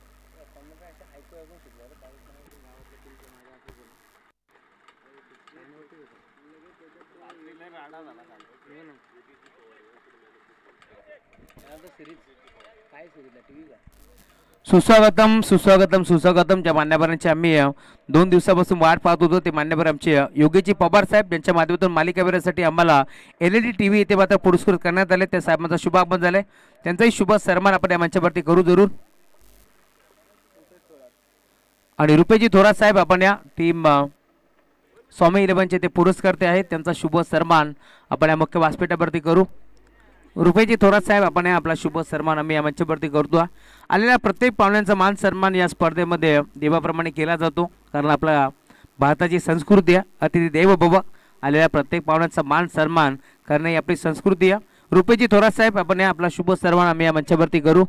ऐकू ऐकून शिकलो रे बावीस जणांची नाव आपल्या टीमच्या माझ्या हाती गेली. हो ना. त्यानंतर सिरीज काय सिरीजला टी व्ही का सुस्वागतम सुस्वागतम सुस्वागतमच्या मान्यवरांची आम्ही दोन दिवसापासून वाट पाहत होतो ते मान्यवर आमचे अ, योगीजी पवार साहेब यांच्या माध्यमातून मालिकावीरासाठी आम्हाला L E D T V इथे मात्र पुरस्कृत करण्यात आले. त्या साहेबांचा शुभ शुभागमन झाले त्यांचाही शुभ सन्मान आपण या मंचावरती करू जरूर. आणि रुपेजी थोरात साहेब आपण या टीम स्वामी इलेव्हनचे ते पुरस्कर्ते आहेत. त्यांचा शुभ सन्मान आपण या मुख्य व्यासपीठावरती करू. रुपेजी थोरात साहेब आपण या आपला शुभ सन्मान आम्ही या मंचावरती करतो आलेल्या प्रत्येक पाहुण्यांचा मान सन्मान या स्पर्धेमध्ये देवाप्रमाणे केला जातो कारण आपला भारताची संस्कृती आहे अतिथी देव भव. आलेल्या प्रत्येक पाहुण्यांचा मान सन्मान करणं ही आपली संस्कृती आहे रुपेजी थोरात साहेब आपण या आपला शुभ सन्मान आम्ही या मंचावरती करू.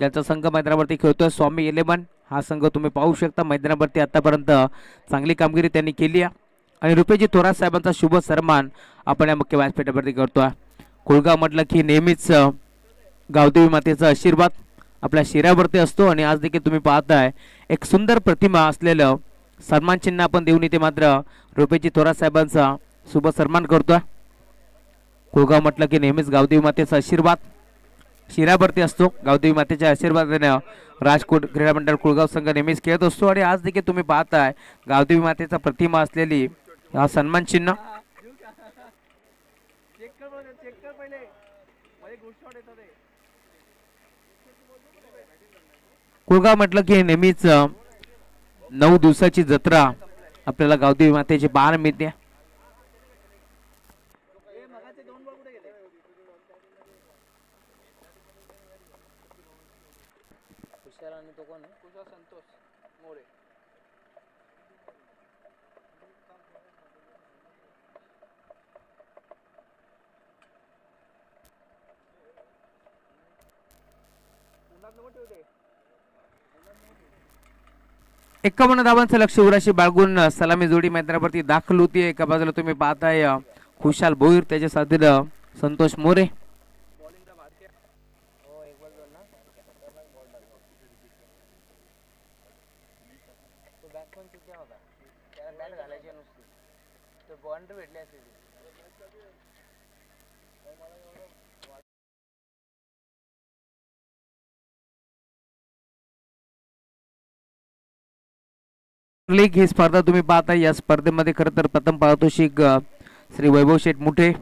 ज्यांचा संघ मैदानावरती खेळतोय स्वामी इलेवन हा संघ तुम्ही पाहू शकता. मैदानावरती आतापर्यंत चांगली कामगिरी त्यांनी केली आहे आणि रुपेजी थोरात साहेबांचा शुभ सन्मान आपण या मुख्य व्यासपीठावरती आहे कुळगाव म्हटलं की नेहमीच गावदेवी मातेचा आशीर्वाद आपल्या शिऱ्यावरती असतो आणि आज देखील तुम्ही पाहताय एक सुंदर प्रतिमा असलेलं सन्मान चिन्ह आपण देऊन इथे मात्र रुपेजी थोरात साहेबांचा शुभ सन्मान करतोय. कुळगाव म्हटलं की नेहमीच गावदेवी मातेचा आशीर्वाद शिरावरती असतो. गावदेवी मातेच्या आशीर्वादानं राजकोट क्रीडा मंडळ कुळगाव संघ नेहमीच खेळत असतो. आणि आज देखील तुम्ही पाहताय गावदेवी मातेचा प्रतिमा असलेली हा सन्मान चिन्ह चेक कर बरं चेक कर पहिले मध्ये गुड शॉट येतात ते कुळगाव म्हटलं की नेहमीच नऊ दिवसाची जत्रा आपल्याला गावदेवी मातेची बार मिळते ए मगाचे दोन बॉल कुठे गेले खुशाल आणि तो कोण आहे खुशाल संतोष मोरे एक्कावन्न धावांचं लक्ष उराशी बाळगून सलामी जोडी मैदानावरती दाखल होती एका बाजूला तुम्ही पाहताय खुशाल भोईर त्याच्या साथीनं संतोष मोरे. हो लीग ही स्पर्धा तुम्ही पाहता. या स्पर्धेमध्ये खरं तर प्रथम पारितोषिक श्री वैभव शेठ मुठे.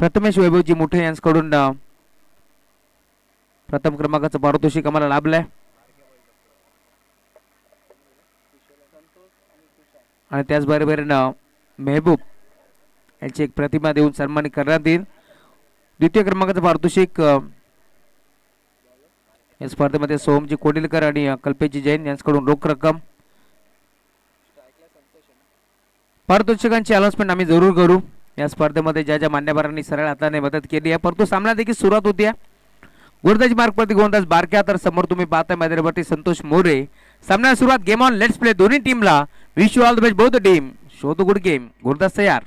प्रथमेश वैभवजी मुठे यांच्याकडून प्रथम क्रमांकाचं पारितोषिक आम्हाला लाभलंय. आणि त्याचबरोबर मेहबूब यांची एक प्रतिमा देऊन सन्मानित करण्यात येईल. द्वितीय क्रमांकाचं पारितोषिक या स्पर्धेमध्ये सोमजी कोडिलकर आणि कल्पेजी जैन यांच्याकडून रोख रक्कम. पारितोषिकांची अनाउन्समेंट आम्ही जरूर करू. या स्पर्धेमध्ये ज्या ज्या मान्यवरांनी सरळ हाताने मदत केली आहे परंतु सामना देखील सुरुवात होती गोलंदाजी मार्गवरती गोंदाज बारक्या तर समोर तुम्ही पाहताय मैदानावरती संतोष मोरे. सामन्याला सुरुवात गेम ऑन लेट्स प्ले दोन्ही टीमला wish you all the best both team show the good game Gurudas तयार.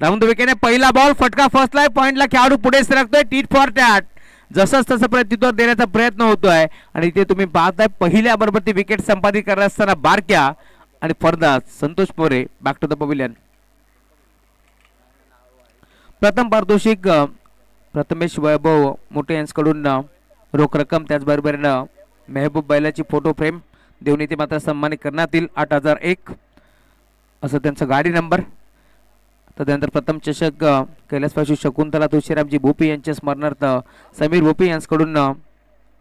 राऊंड विकेने पहिला बॉल फटका फसलाय पॉइंटला खेळाडू पुढे सरकतोय. टीट फॉर टॅट जसंच तसं प्रत्युत्तर देण्याचा प्रयत्न होतोय. आणि इथे तुम्ही पाहताय पहिल्या बरोबरती विकेट संपादित करत असताना बारक्या आणि फरदास संतोष पोरे बॅक टू द पविलियन प्रथम पारितोषिक प्रथमेश वैभव मोठे यांच्याकडून रोख रक्कम त्याचबरोबरीनं मेहबूब बैलाची फोटो फ्रेम देऊन इथे मात्र सन्मानित करण्यात येईल. आठ हजार एक. असं त्यांचं गाडी नंबर तदनंतर प्रथम चषक अ, शकुंतला तुळशीरामजी भोपी यांच्या स्मरणार्थ समीर भोपी यांच्याकडून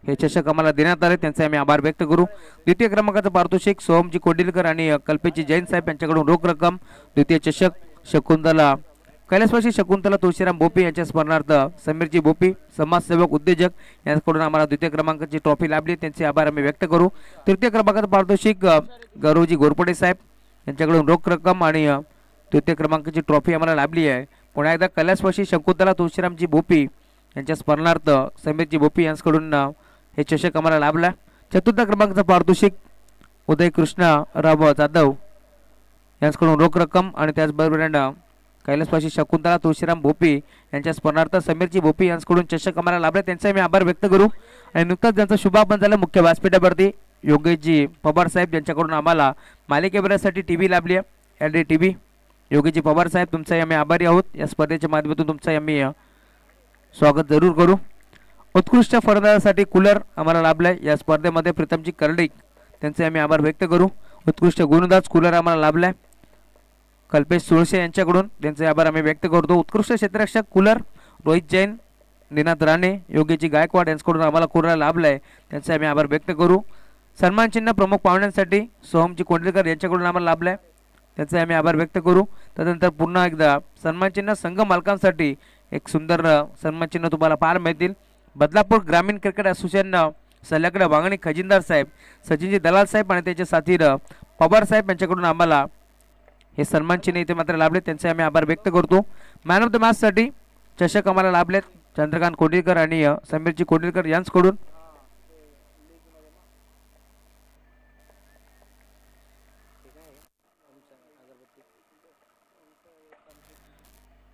हे चषक आम्हाला देण्यात आले. त्यांचे आम्ही आभार व्यक्त करू. द्वितीय क्रमांकाचं पारितोषिक सोहमजी कोंडिलकर आणि कल्पेची जैन साहेब यांच्याकडून रोख रक्कम. द्वितीय चषक शकुंतला कैलासवासी शकुंतला तुळशीराम भोपी यांच्या स्मरणार्थ समीरजी भोपी समाजसेवक उद्योजक यांच्याकडून आम्हाला द्वितीय क्रमांकाची ट्रॉफी लाभली. त्यांचे आभार आम्ही व्यक्त करू. तृतीय क्रमांकाचं पारितोषिक गौरवजी घोरपडे साहेब यांच्याकडून रोख रक्कम आणि तृतीय क्रमांकाची ट्रॉफी आम्हाला लाभली आहे. पुन्हा एकदा कैलासवाशी शकुंतला तुळशीरामजी भोपी यांच्या स्मरणार्थ समीरजी भोपी यांच्याकडून हे चषक आम्हाला लाभला. चतुर्थ क्रमांकाचं पारितोषिक उदय कृष्ण राव जाधव यांच्याकडून रोख रक्कम आणि त्याचबरोबर कैलासवाशी शकुंतला तुळशीराम भोपी यांच्या स्मरणार्थ समीरजी भोपी यांच्याकडून चषक आम्हाला लाभले. त्यांचे मी आभार व्यक्त करू. आणि नुकताच ज्यांचा शुभापन झाला मुख्य व्यासपीठावरती. योगेशजी पवार साहेब यांच्याकडून आम्हाला मालिकेबऱ्यासाठी टी व्ही लाभली आहे. L D T V Yogiji Pawar साहेब तुमचाही आम्ही आभारी आहोत. या स्पर्धेच्या माध्यमातून तुमचाही आम्ही स्वागत जरूर करू. उत्कृष्ट फलंदाजासाठी कूलर आम्हाला लाभलाय. या स्पर्धेमध्ये प्रीतमजी कर्डिक त्यांचे आम्ही आभार व्यक्त करू. उत्कृष्ट गुणदाज कूलर आम्हाला लाभलाय. कल्पेश सुळशे यांच्याकडून त्यांचे आभार आम्ही व्यक्त करतो. उत्कृष्ट क्षेत्ररक्षक कूलर रोहित जैन निनाद राणे योगीजी गायकवाड यांच्याकडून आम्हाला कूलर लाभलाय. त्यांचे आम्ही आभार व्यक्त करू. सन्मान चिन्ह प्रमुख पाहुण्यांसाठी सोहमजी कोंडलेकर यांच्याकडून आम्हाला लाभलाय. त्याचे आम्ही आभार व्यक्त करू. त्यानंतर पुन्हा एकदा सन्मान चिन्ह संघ मालकांसाठी एक सुंदर सन्मानचिन्ह सन्मान चिन्ह तुम्हाला पाहायला मिळतील. बदलापूर ग्रामीण क्रिकेट असोसिएशननं अ, वांगणी खजिनदार साहेब सचिनजी दलाल साहेब आणि त्यांचे साथीर पवार साहेब यांच्याकडून आम्हाला हे सन्मान चिन्ह इथे मात्र लाभले. त्यांचे आम्ही आभार व्यक्त करतो. मॅन ऑफ द मॅचसाठी चषक आम्हाला लाभलेत. चंद्रकांत कोंडीलकर आणि समीरजी कोंडीलकर यांच्याकडून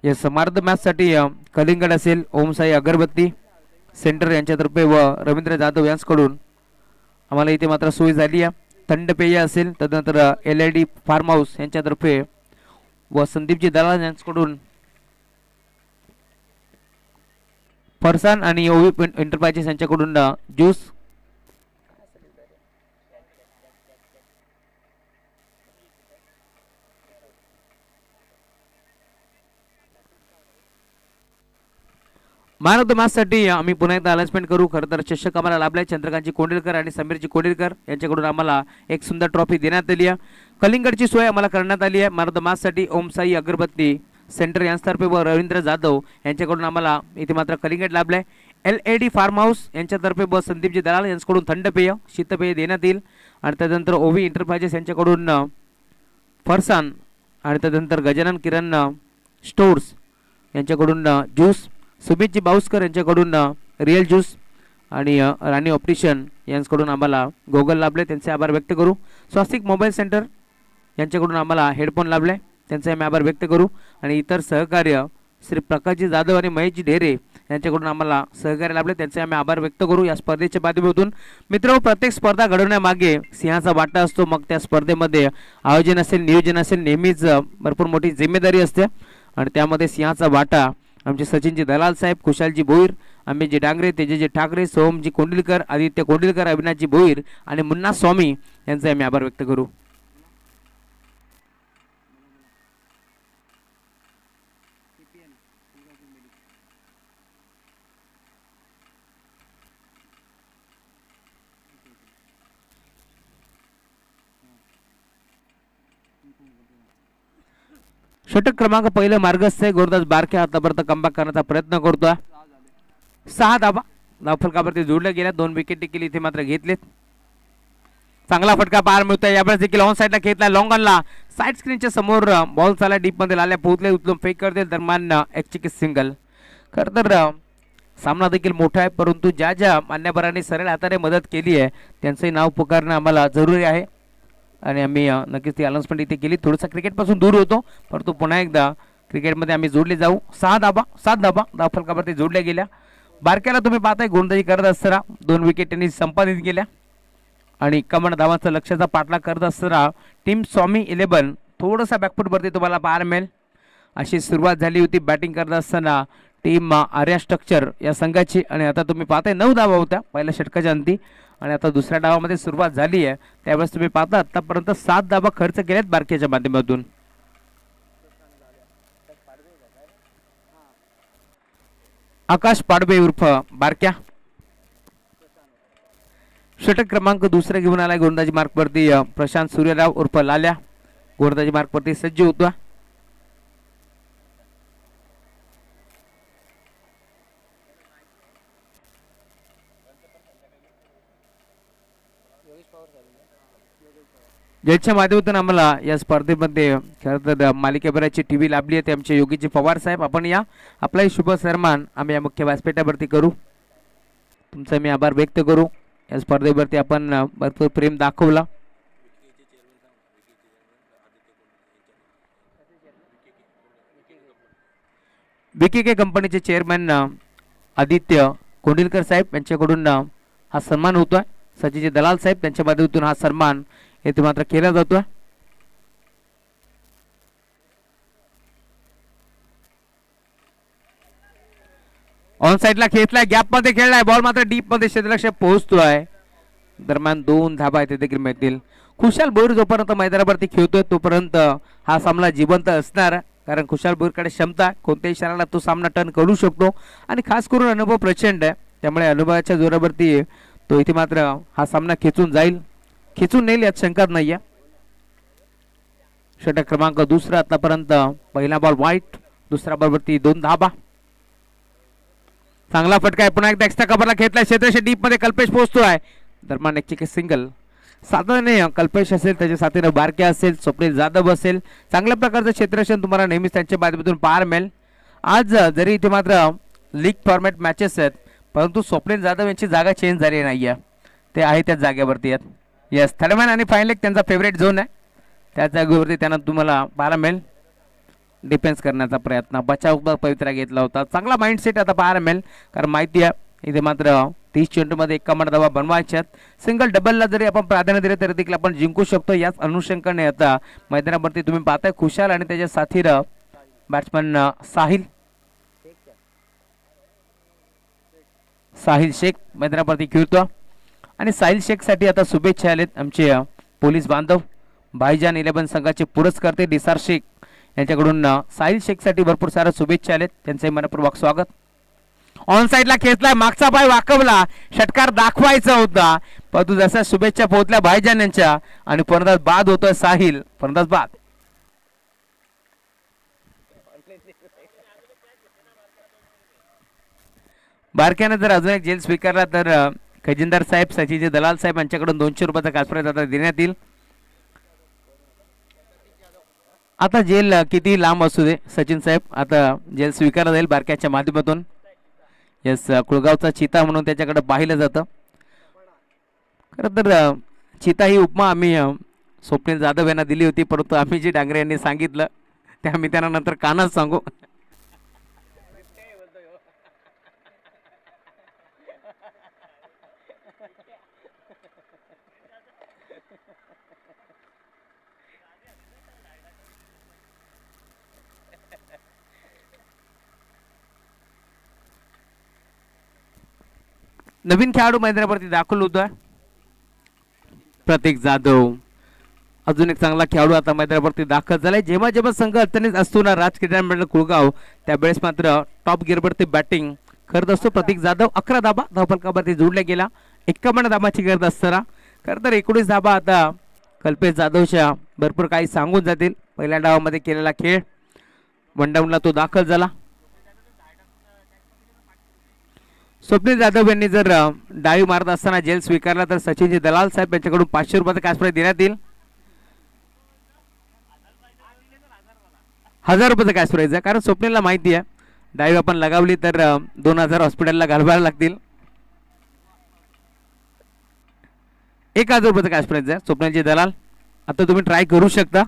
या समार्थ मॅचसाठी कलिंगड असेल ओमसाई अगरबत्ती सेंटर यांच्यातर्फे व रवींद्र जाधव यांच्याकडून आम्हाला इथे मात्र सोय झाली आहे. थंड पेय असेल तदनंतर L I D farm house यांच्यातर्फे व संदीपजी दलाल यांच्याकडून फरसान आणि ओवी एंटरप्राइजेस यांच्याकडून ज्यूस मॅन ऑफ द मॅचसाठी आम्ही पुन्हा एकदा अनाउन्समेंट करू. खरं तर चषक आम्हाला लाभलाय. चंद्रकांतजी कोंडेलकर आणि समीरजी कोंडेलकर यांच्याकडून आम्हाला एक सुंदर ट्रॉफी देण्यात आली आहे. कलिंगडची सोय आम्हाला करण्यात आली आहे. मॅन ऑफ द मॅचसाठी ओमसाई अगरबत्ती सेंटर यांच्यातर्फे व रवींद्र जाधव यांच्याकडून आम्हाला इथे मात्र कलिंगड लाभलाय. L A D farm house यांच्यातर्फे व संदीपजी दलाल यांच्याकडून थंड पेय शीतपेय देण्यात येईल. आणि त्यानंतर ओवी एंटरप्राइजेस यांच्याकडून फरसान आणि त्यानंतर गजानन किरण स्टोर्स यांच्याकडून ज्यूस सुमितजी बाऊसकर यांच्याकडून रिअल ज्यूस आणि राणी ऑप्टिशियन यांच्याकडून आम्हाला गोगल लाभले. त्यांचे आभार व्यक्त करू. स्वास्तिक मोबाईल सेंटर यांच्याकडून आम्हाला हेडफोन लाभले. त्यांचे आम्ही आभार व्यक्त करू. आणि इतर सहकार्य श्री प्रकाशजी जाधव आणि महेशजी ढेरे यांच्याकडून आम्हाला सहकार्य लाभले. त्यांचे आम्ही आभार व्यक्त करू या स्पर्धेच्या माध्यमातून मित्र हो, प्रत्येक स्पर्धा घडवण्यामागे सिंहाचा वाटा असतो. मग त्या स्पर्धेमध्ये आयोजन असेल नियोजन असेल नेहमीच भरपूर मोठी जिम्मेदारी असते. आणि त्यामध्ये सिंहाचा वाटा आमचे सचिनजी दलाल साहेब खुशालजी भोईर अंबेजी डांगरे तेजेजी ठाकरे सोमजी कोंडिलकर आदित्य कोंडिलकर अविनाशजी भोईर आणि मुन्ना स्वामी यांचे आम्ही आभार व्यक्त करू. षटक क्रमांक पहिलं मार्गस्थ आहे. गोरदास बारख्या आतापर्यंत कमबॅक करण्याचा प्रयत्न करतोय. सहा धाबा धावफलकावरती जोडल्या गेल्या. दोन विकेट देखील इथे मात्र घेतलेत. चांगला फटका पार मिळतोय. यावेळेस देखील ऑन साईडला घेतला लॉंगनला साईड स्क्रीनच्या समोर बॉल चाला डीपमध्ये लाल्या पोहोचले उचलून फेक करते दरम्यान एक सिंगल खरं तर सामना देखील मोठा आहे. परंतु ज्या ज्या मान्यवरांनी सरळ हाताने मदत केली आहे त्यांचंही नाव पुकारणं आम्हाला जरुरी आहे. आणि आम्ही नक्कीच ती अनाउन्समेंट इथे केली. थोडंसं क्रिकेटपासून दूर होतो परंतु पुन्हा एकदा क्रिकेटमध्ये आम्ही जोडले जाऊ. सहा धाबा सात धाबा फलकावरती जोडल्या गेल्या. बारक्याला तुम्ही पाहताय गोंदाजी करत असताना दोन विकेट त्यांनी संपादित केल्या. आणि कमण धावांचा लक्षाचा पाठलाग करत असताना टीम स्वामी इलेवन थोडंसं बॅकफूटवरती तुम्हाला पाहायला मिळेल. अशी सुरुवात झाली होती बॅटिंग करत असताना. टीम आर्या स्ट्रक्चर या संघाची. आणि आता तुम्ही पाहताय नऊ धावा होत्या पहिल्या षटकाच्या अंती. आणि आता दुसऱ्या डावामध्ये सुरुवात झाली आहे. त्यावेळेस तुम्ही पाहता आतापर्यंत सात डाबा खर्च केल्यात बारकेच्या माध्यमातून. आकाश पाडबे उर्फ बारक्या. षटक क्रमांक दुसरा घेऊन आलाय गोंदाजी मार्कवरती प्रशांत सूर्यराव उर्फ लाल्या. गोलंदाजी मार्कवरती सज्ज होता ज्याच्या माध्यमातून आम्हाला या स्पर्धेमध्ये खरं तर मालिकेभराची टी व्ही लाभली आहे. ते आमचे योगीजी पवार साहेब. आपण या आपलाही शुभ सन्मान. आम्ही या मुख्य व्यासपीठावरती करू. तुमचा मी आभार व्यक्त करू. या स्पर्धेवरती आपण भरपूर प्रेम दाखवला. विके के कंपनीचे चेअरमॅन आदित्य कोंडिलकर साहेब यांच्याकडून हा सन्मान होतोय. सचिनजी दलाल साहेब त्यांच्या माध्यमातून हा सन्मान येथे मात्र केला जातो. ऑन साईडला खेचलाय गॅपमध्ये खेळलाय बॉल मात्र डीपमध्ये क्षेत्रलक्ष पोहोचतोय. दरम्यान दोन धाबा येथे देखील मिळतील. खुशाल बोर जोपर्यंत मैदानावरती खेळतोय तोपर्यंत हा सामना जिवंत असणार. कारण खुशाल बोरकडे क्षमता कोणत्याही क्षणाला तो सामना टर्न करू शकतो. आणि खास करून अनुभव प्रचंड आहे त्यामुळे अनुभवाच्या जोरावरती तो इथे मात्र हा सामना खेचून जाईल. खेचून नेईल यात शंकर नाही आहे षटक क्रमांक दुसरा आतापर्यंत पहिला बॉल वाईट दुसरा बॉलवरती दोन धाबा. चांगला फटका आहे. पुन्हा एकदा एक्स्ट्रा कव्हरला घेतलाय क्षेत्रशे डीपमध्ये कल्पेश पोहोचतोय. दरम्यान एक सिंगल साधारण कल्पेश असेल त्याच्या साथीनं बारके असेल स्वप्नील जाधव असेल. चांगल्या प्रकारचं क्षेत्ररक्षण तुम्हाला नेहमीच त्यांच्या माध्यमातून पार मिळेल. आज जरी इथे मात्र लीग फॉर्मॅट मॅचेस आहेत परंतु स्वप्नील जाधव यांची जागा चेंज झाली नाही आहे ते आहे त्याच जागेवरती आहेत. येस थर्डमॅन आणि फायनल एक त्यांचा फेवरेट झोन आहे. त्या जागेवरती त्यांना तुम्हाला पाहायला मिळेल. डिफेन्स करण्याचा प्रयत्न. बचाव पवित्रा घेतला होता. चांगला माइंडसेट आता पाहायला मिळेल. कारण माहिती आहे इथे मात्र तीस चेंडूमध्ये एक कमांड धावा बनवायच्यात सिंगल डबलला जरी आपण प्राधान्य दिले तरी देखील आपण जिंकू शकतो. याच अनुषंगाने आता मैदानावरती तुम्ही पाहताय खुशाल आणि त्याच्या साथीर बॅट्समन साहिल. साहिल शेख मैदानावरती खेळतो. आणि साहिल शेखसाठी आता शुभेच्छा आलेत आमचे पोलीस बांधव भाईजान इलेव्हन संघाचे पुरस्कर्ते डिसार शेख यांच्याकडून साहिल शेखसाठी भरपूर साऱ्या शुभेच्छा आलेत. त्यांचंही मनपूर्वक स्वागत. ऑन साईडला खेचलाय मागचा पाय वाकवला षटकार दाखवायचा होता. परंतु जसा शुभेच्छा पोहोचल्या भाईजान यांच्या आणि फलंदाज बाद होतोय साहिल फलंदाज बाद. बारक्यानं जर अजून एक जेल स्वीकारला तर खजिनदार साहेब सचिनजी दलाल साहेब यांच्याकडून दोनशे रुपयाचा कासप्राईज आता देण्यात येईल. आता जेल किती लांब असू दे सचिन साहेब. आता जेल स्वीकारला जाईल बारक्याच्या माध्यमातून. यस कुळगावचा चिता म्हणून त्याच्याकडे पाहिलं जातं. खरं तर चिता ही उपमा आम्ही स्वप्नील जाधव यांना दिली होती परंतु आम्ही जी डांगरे यांनी सांगितलं ते आम्ही त्यांना नंतर कानाच सांगू. नवीन खेळाडू मैदानावरती दाखल होतोय. प्रतीक जाधव. अजून एक चांगला खेळाडू आता मैदानावरती दाखल झालाय. जेव्हा जेव्हा संघ अडचणीत असतो ना राज क्रीडा मंडळ कुळगाव त्यावेळेस मात्र टॉप गिअरवरती बॅटिंग करत असतो प्रतीक जाधव. अकरा धाबा धावफलकावरती जोडल्या गेला एक्कावन्न धाबाची गरज असताना. खरं तर एकोणीस धाबा आता कल्पेश जाधवच्या भरपूर काही सांगून जातील. पहिल्या डावामध्ये केलेला खेळ. वनडाऊनला तो दाखल झाला. स्वप्नील जाधव यांनी जर डावी मारत असताना जेल स्वीकारला तर सचिनजी दलाल साहेब यांच्याकडून पाचशे रुपयाचा कॅश प्राईज देण्यात येईल. हजार रुपयाचा कॅश प्राईज आहे. कारण स्वप्नीलला माहिती आहे डावी आपण लगावली तर दोन हजार हॉस्पिटलला घालवायला लागतील. एक हजार रुपयाचा कॅश प्राईज आहे स्वप्नीलजी दलाल. आता तुम्ही ट्राय करू शकता.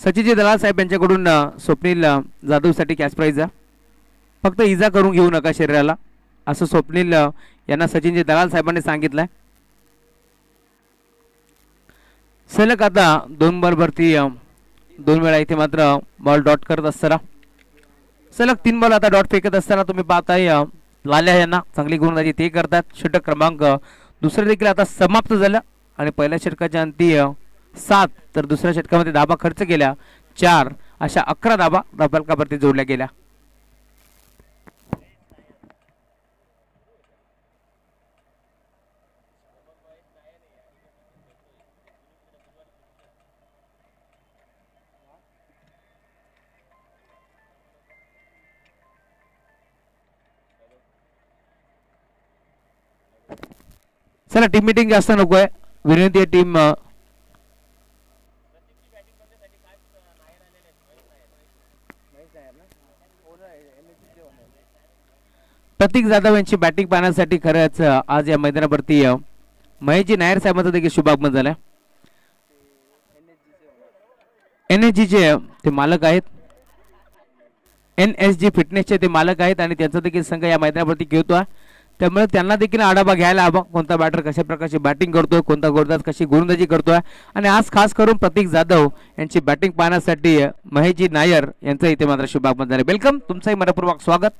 सचिनजी दलाल साहेब यांच्याकडून स्वप्नील जाधवसाठी कॅश प्राईज आहे. फक्त इजा करून घेऊ नका शरीराला. असं स्वप्नील यांना सचिनचे दलाल साहेबांनी सांगितलंय. सलग आता दोन बॉलवरती दोन वेळा इथे मात्र बॉल डॉट करत असताना सलग तीन बॉल आता डॉट फेकत असताना तुम्ही पाहताय लाल्या यांना चांगली गोलंदाजी ते करतात. षटक क्रमांक दुसरं देखील आता समाप्त झालं आणि पहिल्या षटकाच्या अंती सात तर दुसऱ्या षटकामध्ये दाबा खर्च केल्या चार अशा अकरा दाबा धाबलकावरती जोडल्या गेल्या. चला टीम मिटिंग जास्त नको आहे. विनंती आहे टीम प्रतीक जाधव यांची बॅटिंग पाहण्यासाठी खरंच आज या मैदानावरती महेशजी नायर साहेबांचं देखील शुभागमन झालं एन एस जीचे ते मालक आहेत. एन एस जी फिटनेसचे ते मालक आहेत आणि त्यांचा देखील संघ या मैदानावरती घेतो आहे त्यामुळे त्यांना देखील आढावा घ्यायला हवा कोणता बॅटर कशा प्रकारची बॅटिंग करतोय कोणता गोलंदाज कशी गोलंदाजी करतोय. आणि आज खास करून प्रतीक जाधव यांची बॅटिंग पाहण्यासाठी महेजी महेशजी नायर यांचं इथे मात्र शुभागमन झाले. वेलकम तुमचंही मनपूर्वक स्वागत.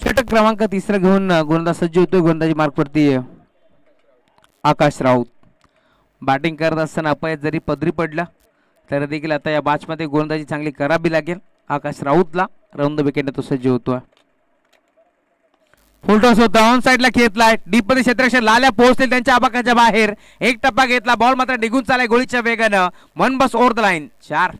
षटक क्रमांक तिसरा घेऊन गोलंदाज सज्ज होतोय गोलंदाजी मार्कवरती आकाश राऊत. बॅटिंग करत असताना अपयश जरी पदरी पडला तर देखील आता या बॅचमध्ये गोलंदाजी चांगली करावी लागेल. आकाश राऊतला राऊंड विकेट तो सज्ज होतोय. फुलटॉस होता. ऑन साईडला खेळलाय डीपमध्ये क्षेत्ररक्षण लाल्या पोहोचतील त्यांच्या आबाकाच्या बाहेर. एक टप्पा घेतला. बॉल मात्र निघून चालाय गोळीच्या वेगानं. मन बस ओव्हर द लाईन चार.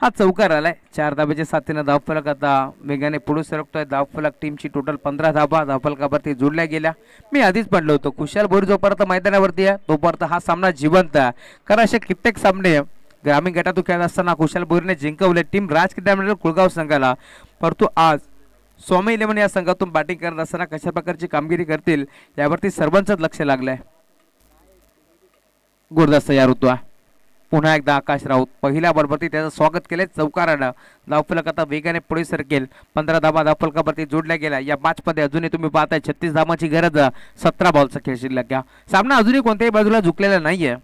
हा चौकार आलाय. चार धाब्याच्या साथीनं धावफलक आता वेगाने पुढे सरकतोय. धावफलक टीमची टोटल पंधरा धाबा. धावफलकावरती जोडल्या गेल्या. मी आधीच पडलो होतो खुशाल बोरी जोपर्यंत मैदानावरती आहे तोपर्यंत हा सामना जिवंत आहे. कारण असे कित्येक सामने ग्रामीण गटातून खेळत असताना खुशाल बोरीने जिंकवले. टीम राज क्रीडा कुळगाव संघाला. परंतु आज स्वामी इलेव्हन या संघातून बॅटिंग करत असताना कशा प्रकारची कामगिरी करतील यावरती सर्वांचंच लक्ष लागलंय. गुरदास तयार होतो आहे पुन्हा एकदा आकाश राऊत पहिल्या बॉलवरती त्याचं स्वागत केले. चौकारानं धावफलक आता वेगाने पुढे सरकेल. पंधरा धाबा धावफलकावरती जोडल्या गेल्या. या मॅचमध्ये अजूनही तुम्ही पाहताय छत्तीस धाबाची गरज. सतरा बॉलचा खेळ शिल्लक घ्या. सामना अजूनही कोणत्याही बाजूला झुकलेला नाहीये.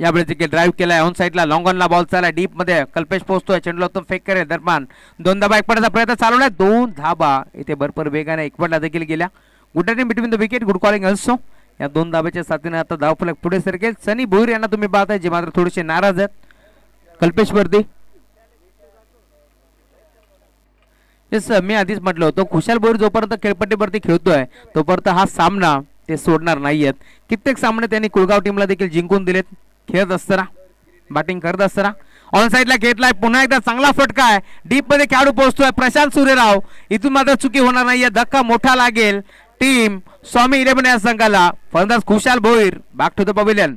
यावेळी देखील ड्राईव्ह केलाय. ऑन साईडला लॉंग ऑनला बॉल चालला डीपमध्ये कल्पेश पोहोचतोय. चेंडूला उत्तम फेक करे दरम्यान दोन धाबा एकपटाचा प्रयत्न चालवलाय. दोन धाबा इथे भरपूर वेगाने एकपटला देखील गेल्या. Good time between the wicket good calling also या दोन दाबाच्या साथीने आता धावफलक पुढे सरकेल. सनी भोईर यांना तुम्ही पाहताय जे मात्र थोडेसे नाराज आहेत. कल्पेश वर्दी. मी आधीच म्हटलं होतं खुशाल भोईर जोपर्यंत खेळपट्टीवरती खेळतोय तोपर्यंत हा सामना ते सोडणार नाहीयेत. कित्येक सामने त्यांनी कुळगाव टीमला देखील जिंकून दिलेत. खेळत असताना बॅटिंग करत असताना. ऑन साईडला घेतलाय पुन्हा एकदा चांगला फटका आहे. डीपमध्ये खेळाडू पोहोचतोय प्रशांत सूर्यराव. इथून मात्र चुकी होणार नाहीये धक्का मोठा लागेल. टीम स्वामी इलेव्हन या संघाला फलंदाज Khushal Bhoir back to the pavilion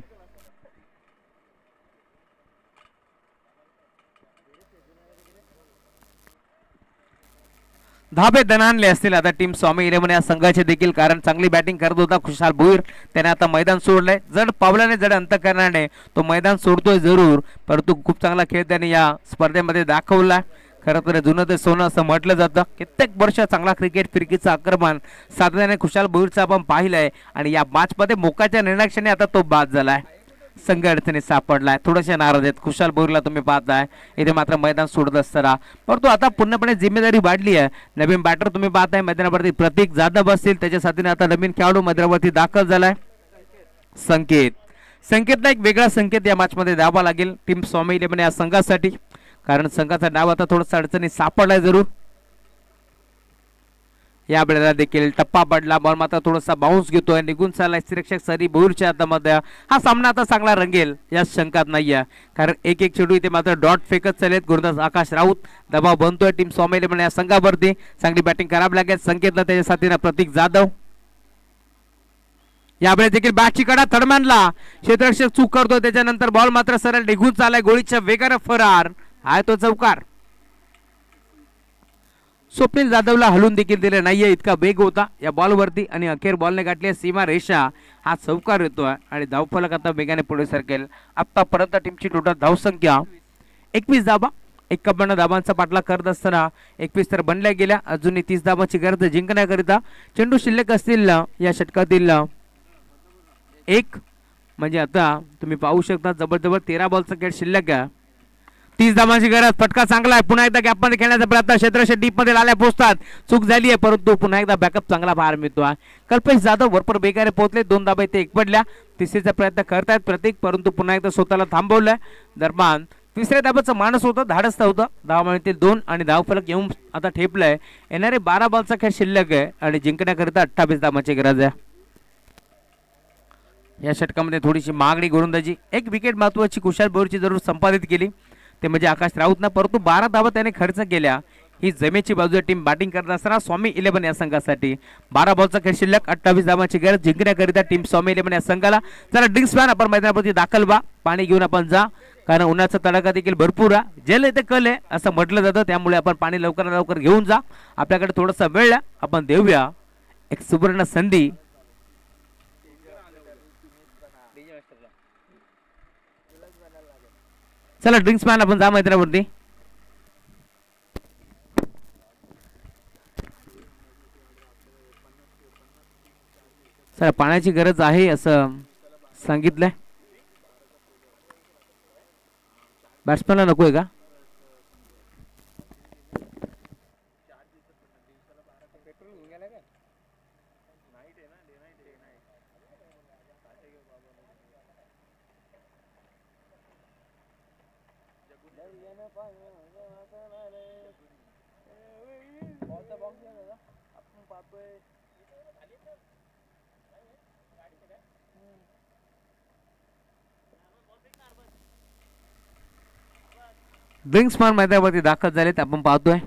धाबे दणानले असतील आता टीम स्वामी इलेव्हन या संघाचे देखील कारण चांगली बॅटिंग करत होता खुशाल भुईर त्याने आता मैदान सोडलंय. जड पावलाने जड अंतकरणाने तो मैदान सोडतोय जरूर परंतु खूप चांगला खेळ त्याने या स्पर्धेमध्ये दाखवला. खरं तर जुनं ते सोनं असं म्हटलं जातं. कित्येक वर्ष चांगला क्रिकेट फिरकीचं आक्रमण सातत्याने खुशाल भुईरचं आपण पाहिलंय आणि या मॅचमध्ये मोकाच्या निर्णयाक्षणी आता तो बाद झालाय. संघ अडचणीत सापडलाय. थोडेसे नाराज आहेत. खुशाल बोरला तुम्ही पाहताय. इथे मात्र मैदान सोडत असताना परंतु आता पूर्णपणे जिम्मेदारी वाढली आहे. नवीन बॅटर तुम्ही पाहताय. मैदानावरती प्रतीक जाधव असतील. त्याच्या साथीने आता नवीन खेळाडू मैदानावरती दाखल झालाय. संकेत. संकेतला एक वेगळा संकेत या मॅचमध्ये द्यावा लागेल. टीम स्वामी इलेव्हन या संघासाठी कारण संघाचा डाव आता थोडासा अडचणीत सापडलाय जरूर. या वेळेला देखील टप्पा पडला. बॉल मात्र थोडासा बाउन्स घेतोय. निघून चाललाय शिरक्षक सरी बोरच्या हातामध्ये. हा सामना आता चांगला रंगेल या शंकात नाहीये. कारण एक एक चेडू इथे मात्र डॉट फेकत चालेत गुरुदास आकाश राऊत दबाव बनतोय. टीम स्वामी म्हणून या संघावरती. चांगली बॅटिंग करावी लागेल. संकेतला त्याच्या साथीनं प्रतीक जाधव. यावेळेस देखील बॅटची कडा थडमानला क्षेत्ररक्षक चूक करतो त्याच्यानंतर बॉल मात्र सरळ निघून चाललाय. गोळीच्या वेगानं फरार. आहे तो चौकार. स्वप्नील जाधवला हलून देखील दिले नाहीये इतका वेग होता. या बॉलवरती आणि अखेर बॉलने गाठली सीमा रेषा. हा चौकार येतोय आणि धावफलक आता वेगाने पुढे सरकेल. आतापर्यंत टीमची टोटल धावसंख्या एकवीस धाबा. एकावन्न धाबांचा पाठलाग करत असताना एकवीस तर बनल्या गेल्या. अजूनही तीस धाबाची गरज जिंकण्याकरिता चेंडू शिल्लक असतील या षटकातील एक म्हणजे आता तुम्ही पाहू शकता जबरदबर तेरा बॉलचा खेळ शिल्लक आहे. तीस धावांची गरज. फटका चांगला आहे. पुन्हा एकदा गॅपमध्ये खेळण्याचा प्रयत्न. क्षेत्रशे डीपमध्ये लाल्या पोहोचतात चूक झाली आहे परंतु पुन्हा एकदा बॅकअप चांगला बाहेर मिळतो आहे कल्पेश जाधव वरपर बेगारे पोहोचले. दोन धाबा इथे एक पडल्या तिसरीचा प्रयत्न करतायत प्रतीक परंतु पुन्हा एकदा स्वतःला थांबवलंय. दरम्यान तिसऱ्या धाब्याचं माणूस होतं धाडस होतं. दहा मिळतील दोन आणि धाव फलक येऊन आता ठेपलंय. येणारे बारा बॉलचा खेळ शिल्लक आहे आणि जिंकण्याकरिता अठ्ठावीस धाबाची गरज आहे. या षटकामध्ये थोडीशी मागणी गोलंदाजी. एक विकेट महत्वाची कुशाल बोरची जरूर संपादित केली. ते म्हणजे आकाश राऊतनं परंतु बारा धावा त्याने खर्च केल्या. ही जमेची बाजू टीम बॅटिंग करत असताना स्वामी इलेव्हन या संघासाठी. बारा बॉलचा खेळ शिल्लक अठ्ठावीस धावांची गरज जिंकण्याकरिता टीम स्वामी इलेव्हन या संघाला. चला ड्रिंक्स मॅन आपण मैदानावरती दाखल व्हा. पाणी घेऊन आपण जा. कारण उन्हाचा तडाखा देखील भरपूर आहे. जेल येते कल आहे असं म्हटलं जातं. त्यामुळे आपण पाणी लवकरात लवकर घेऊन जा. आपल्याकडे थोडासा वेळ आपण देऊया एक सुवर्ण संधी. चला ड्रिंक्स मॅन आपण जा मैत्रावरती चला पाण्याची गरज आहे असं सांगितलंय. बॅट्समॅनला नकोय का पेट्रोल घेऊन गेला काय बॉक्सचा बॉक्स आहे दादा आपण पाहतोय ड्रिंक्स मॅन मैदानावरती दाखल झालेत आपण पाहतोय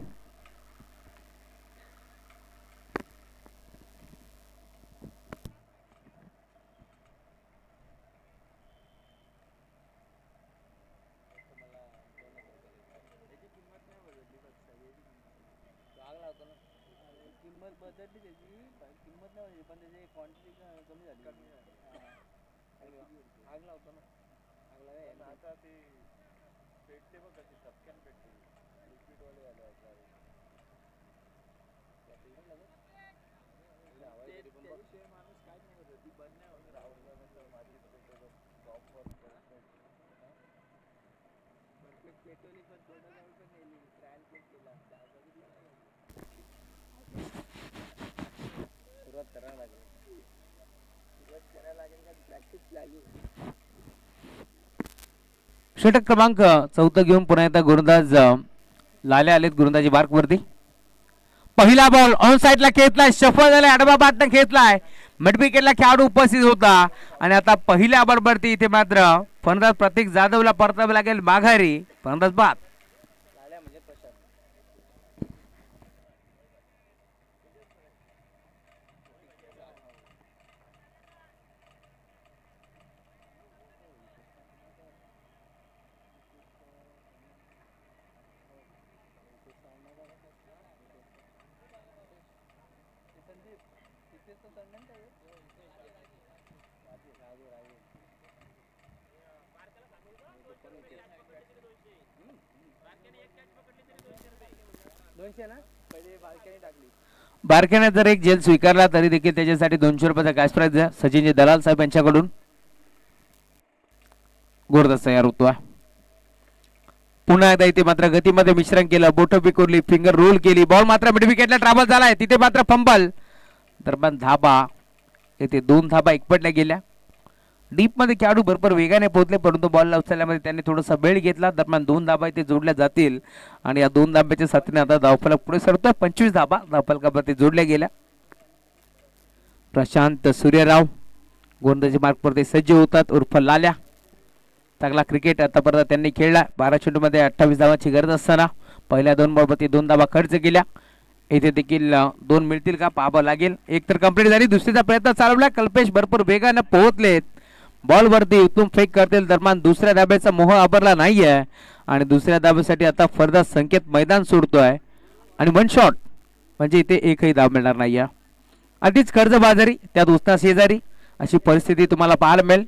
लागला होता ना. आणि किंमत बदलली त्याची पण किंमत नाही वाढली, पण त्याची क्वांटिटी कमी झाली आग लावतो ना आग लागाय आता ती पेटते बघ कशी चपक्यान पेटते लिक्विड वाले आले आता त्याविषयी माणूस काय नाही ती बंद नाही होत राहुल माझी टॉपवर पेट्रोल पण थोडं जाऊन पण नेली ट्रायल पण केला त्या बघितलं नाही. सुरुवात करायला लागेल सुरुवात करायला लागेल का प्रॅक्टिस लागेल षटक क्रमांक चौथं घेऊन पुन्हा एकदा गोलंदाज लाल्या लाले आलेत गोलंदाजी मार्क वरती पहिला बॉल ऑन साईडला खेळतलाय सफल झालाय आडवा बाटनं खेळतलाय मिडविकेटला खेळाडू उपस्थित होता. आणि आता पहिल्या बरोबरती इथे मात्र फलंदाज प्रतीक जाधवला परतावे लागेल माघारी. फलंदाज बाद लाल्या म्हणजे प्रशांत दोनशे ना पहिले बारक्याने टाकली बारकेने जर एक जेल स्वीकारला तरी देखील त्याच्यासाठी दोनशे रुपयाचा कॅश प्राईज द्या. सचिनजी दलाल साहेब यांच्याकडून. गोरदास तयार होतो पुन्हा एकदा इथे मात्र गतीमध्ये मिश्रण केलं. बोट पिकोरली फिंगर रोल केली. बॉल मात्र मिडविकेटला ट्रॅव्हल झालाय. तिथे मात्र फंबल दरम्यान धाबा. येथे दोन धाबा एकपटल्या गेल्या. डीपमध्ये खेळाडू भरपूर वेगाने पोहोचले परंतु बॉल उचलल्यामध्ये त्यांनी थोडासा वेळ घेतला. दरम्यान दोन धाबा इथे जोडल्या जातील. आणि या दोन धाब्याच्या साथीने आता धावफलक पुढे सरतोय पंचवीस धाबा धावफलकावरती जोडल्या गेल्या. प्रशांत सूर्यराव गोंदाजी मार्कवरती सज्ज होतात. उर्फ लाल्या. चांगला क्रिकेट आतापर्यंत त्यांनी खेळला. बारा चेंडूमध्ये अठ्ठावीस धावाची गरज असताना पहिल्या दोन बॉलवरती दोन धावा खर्च केल्या. येथे देखील दोन मिळतील का? पाहावं लागेल. एक तर कंप्लीट झाली. दुसरीचा प्रयत्न चालवला. कल्पेश भरपूर वेगानं पोहोचलेत. बॉलवरती उत्तम फेक करतील दरम्यान दुसऱ्या धाब्याचा मोह आबरला नाहीये. आणि दुसऱ्या धाब्यासाठी आता फरदा संकेत मैदान सोडतोय. आणि वन शॉट म्हणजे इथे एकही धाव मिळणार नाहीये. आधीच कर्जबाजारी त्यात उस्ता शेजारी अशी परिस्थिती तुम्हाला पाहायला मिळेल.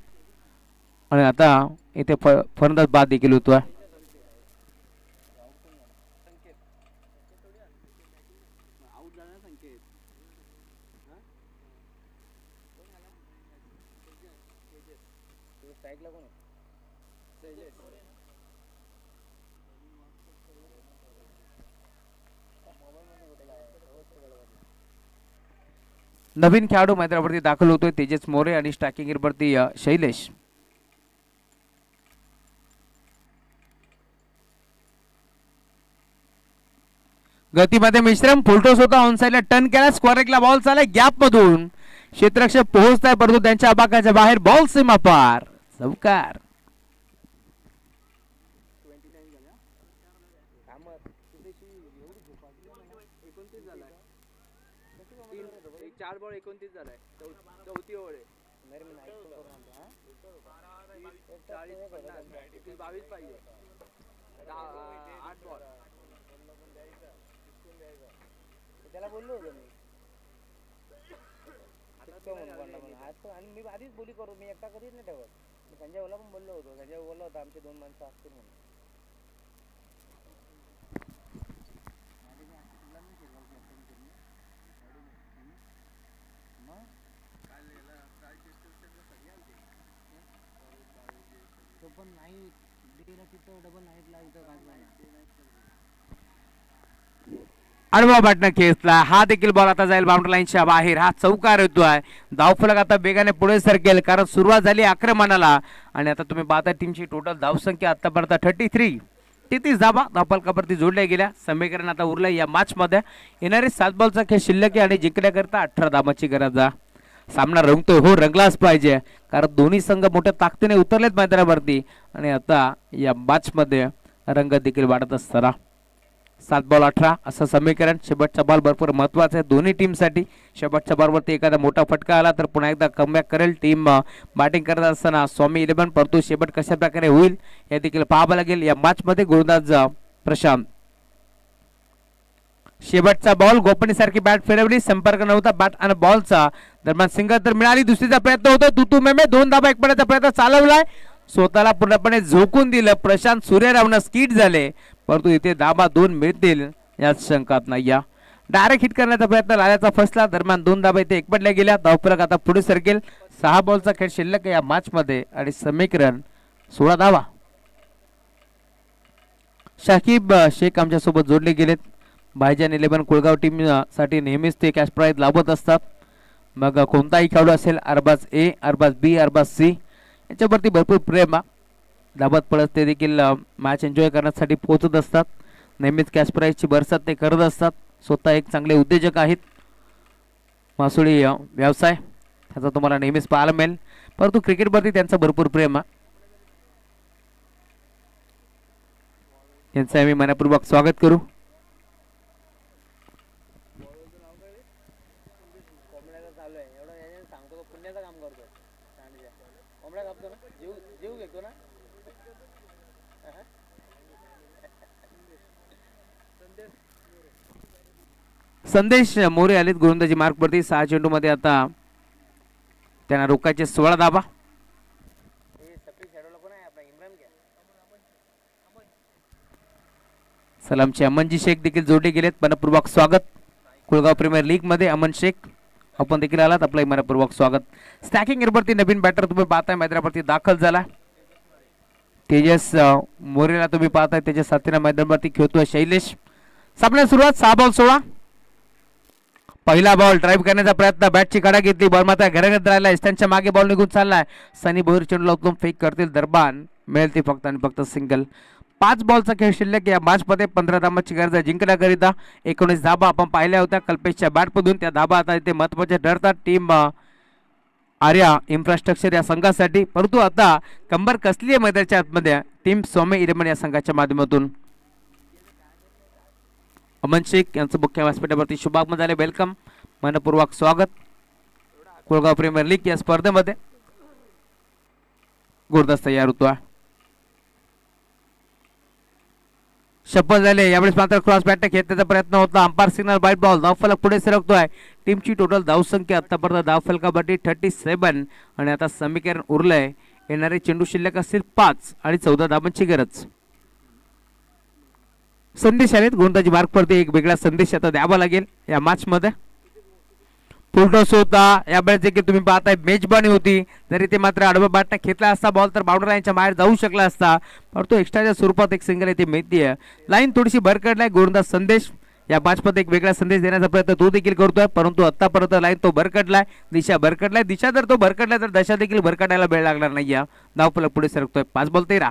आणि आता इथे फ फरंदाज बाद देखील होतोय आऊट झाला ना संकेत स्ट्राईकला कोण नवीन खेळाडू मैदानावरती दाखल होतोय तेजस मोरे आणि स्ट्रायकिंग वरती शैलेश. गतीमध्ये मिश्रम फुलटोस होता ऑन साईडला टर्न केला स्क्वेअर बॉल चालाय गॅप मधून. क्षेत्ररक्षक पोहोचताय परंतु त्यांच्या अबाकाच्या बाहेर बॉल सीमा पार चौकार कामत तुझ्याशी एवढी झोप आली ना. एकोणतीस झालाय तीन एक चार बॉल एकोणतीस झालाय चौ- चौथी ओव्हर आहे चाळीस पन्नास एकवीस बावीस पाहिजे दहा आठ बॉल त्याला बोललो होतो मी शिकतो म्हणून कोणाला म्हणून. आज पण- आणि मी आधीच बोली करू मी एकटा कधीच नाही ठेवत. मी संजय ओला पण बोललो होतो. संजय बोलला होता आमचे दोन माणसं असतील म्हणून. तो पण नाही. दिला तिथं डबल नाईटला इथं गाजला अनुभव पाटणं खेचला हा देखील बॉल आता जाईल बाउंड्री लाईनच्या बाहेर. हा चौकार येतो आहे. धावफलक आता वेगाने पुढे सरकेल कारण सुरुवात झाली आक्रमणाला. आणि आता तुम्ही पाहता टीमची टोटल धावसंख्या आतापर्यंत थर्टी थ्री तेहतीस धाबा धावफलकावरती जोडल्या गेल्या. समीकरण आता उरलं या मॅचमध्ये येणारे सात बॉलचा खेळ शिल्लक आहे आणि जिंकण्याकरता अठरा धाबाची गरज आहे. सामना रंगतोय. हो रंगलाच पाहिजे. कारण दोन्ही संघ मोठ्या ताकदीने उतरलेत मैदानावरती. आणि आता या मॅचमध्ये रंग देखील वाढत असताना. सात बॉल अठरा. असं समीकरण. शेवटचा बॉल भरपूर महत्त्वाचा आहे. दोन्ही टीमसाठी शेवटच्या बॉलवरती एखादा मोठा फटका आला तर पुन्हा एकदा कमबॅक करेल टीम बॅटिंग करत असताना स्वामी इलेव्हन परंतु शेवट कशा प्रकारे होईल हे देखील पाहावं लागेल. या मॅचमध्ये गोलंदाज प्रशांत. शेवटचा बॉल गोपनीसारखी बॅट फिरवली संपर्क नव्हता बॅट आणि बॉलचा दरम्यान सिंगल तर मिळाली. दुसरीचा प्रयत्न होतो तुतू मेमे दोन धाबा एक पडायचा प्रयत्न चालवलाय. स्वतःला पूर्णपणे झोकून दिलं. प्रशांत सूर्यरावनं स्किट झाले. परंतु इथे धाबा दोन मिळतील यात शंकात नाही. या डायरेक्ट हिट करण्याचा प्रयत्न लाल्याचा फसला. दरम्यान दोन धाबा इथे एकपटल्या गेल्या. धावफलक आता पुढे सरकेल. सहा बॉलचा खेळ शिल्लक या मॅचमध्ये आणि समीकरण सोळा धावा. शाकिब शेख आमच्यासोबत जोडले गेलेत. भाईजान इलेव्हन कुळगाव टीमसाठी नेहमीच ते कॅश प्राईज लाभत असतात. मग कोणताही खेळाडू असेल Arbaz A Arbaz B Arbaz C याच्यावरती भरपूर प्रेम दाबत धाबत पडत ते देखील मॅच एन्जॉय करण्यासाठी पोहोचत असतात. नेहमीच कॅश प्राईजची बरसात ते करत असतात. स्वतः एक चांगले उद्योजक आहेत. मासुळी व्यवसाय. त्याचा तुम्हाला नेहमीच पाहायला मिळेल. परंतु क्रिकेटवरती त्यांचं भरपूर प्रेम आहे यांचं आम्ही मनापूर्वक स्वागत करू कोंबड्याचं चालू आहे एवढं याने सांगतो का पुण्याचं काम करतो सांडच्या कोंबड्या कापतो ना जीव जीव घेतो ना संदेश मोरे आलेत गोलंदाजी मार्कवरती सहा चेंडूमध्ये आता त्यांना रोकायचे सोळा धाबा सलामचे अमनजी शेख देखील जोडले गेलेत. मनपूर्वक स्वागत. कुळगाव प्रीमियर लीगमध्ये अमन शेख. आपण देखील आलात. आपलं मनपूर्वक स्वागत. स्टॅकिंग एअरवरती नवीन बॅटर तुम्ही पाहताय. मैदानावरती दाखल झाला. तेजस मोरेला तुम्ही पाहताय. त्याच्या साथीला मैदानावरती खेळतोय शैलेश. सामन्या सुरुवात सहा बॉल सोळा. पहिला बॉल ड्राईव्ह करण्याचा प्रयत्न. बॅटची कडा घेतली बॉल मात्र घराघरात राहिला त्यांच्या मागे बॉल निघून चाललाय. सनी भोईर चेंडूला उतरून फेक करतील दरबान. मिळेल ती फक्त आणि फक्त सिंगल पाच बॉलचा खेळ शिल्लक या मॅचमध्ये पंधरा धाबाची गरज आहे. जिंकण्याकरिता एकोणीस धाबा आपण पाहिल्या होत्या. कल्पेशच्या बॅटमधून त्या धाबा आता इथे महत्त्वाच्या ठरतात. टीम आर्या इन्फ्रास्ट्रक्चर या संघासाठी. परंतु आता कंबर कसली आहे मैदानाच्या आतमध्ये? टीम स्वामी इरमन या संघाच्या माध्यमातून. अमन शेख यांचं मुख्य व्यासपीठावरती शुभागमन झाले. वेलकम मनपूर्वक स्वागत. कोळगाव प्रीमियर लीग या स्पर्धेमध्ये. गुरुदास या होतो शपथ झाले. यावेळेस मात्र क्रॉस बॅट खेळण्याचा प्रयत्न होता. अंपायर सिग्नल वाईट बॉल धावफलक पुढे सरकतोय. टीमची टोटल धावसंख्या आतापर्यंत धावफलकासाठी थर्टी सेवन आणि आता समीकरण उरलंय. येणारे चेंडू शिल्लक असतील पाच आणि चौदा धाबांची गरज. संदेश आहेत गोंदाजी पडते एक वेगळा संदेश आता द्यावा लागेल या मॅच मध्ये फुलटॉस होता यावेळेस देखील तुम्ही पाहताय. मेजबानी होती. जरी ते मात्र आडवा बाटना घेतला असता. बॉल तर बाउंड्री लाईनच्या बाहेर जाऊ शकला असता. परंतु एक्स्ट्राच्या स्वरूपात एक सिंगल इथे मिळते लाईन थोडीशी भरकडलाय. गोंदा संदेश. या मॅचमध्ये एक वेगळा संदेश देण्याचा प्रयत्न तो देखील करतोय. परंतु आतापर्यंत लाईन तो भरकटलाय दिशा भरकटलाय दिशा जर तो भरकटला तर दशा देखील भरकटायला वेळ लागणार नाही या धावफलक पुढे सरकतोय. पाच बॉल तेरा.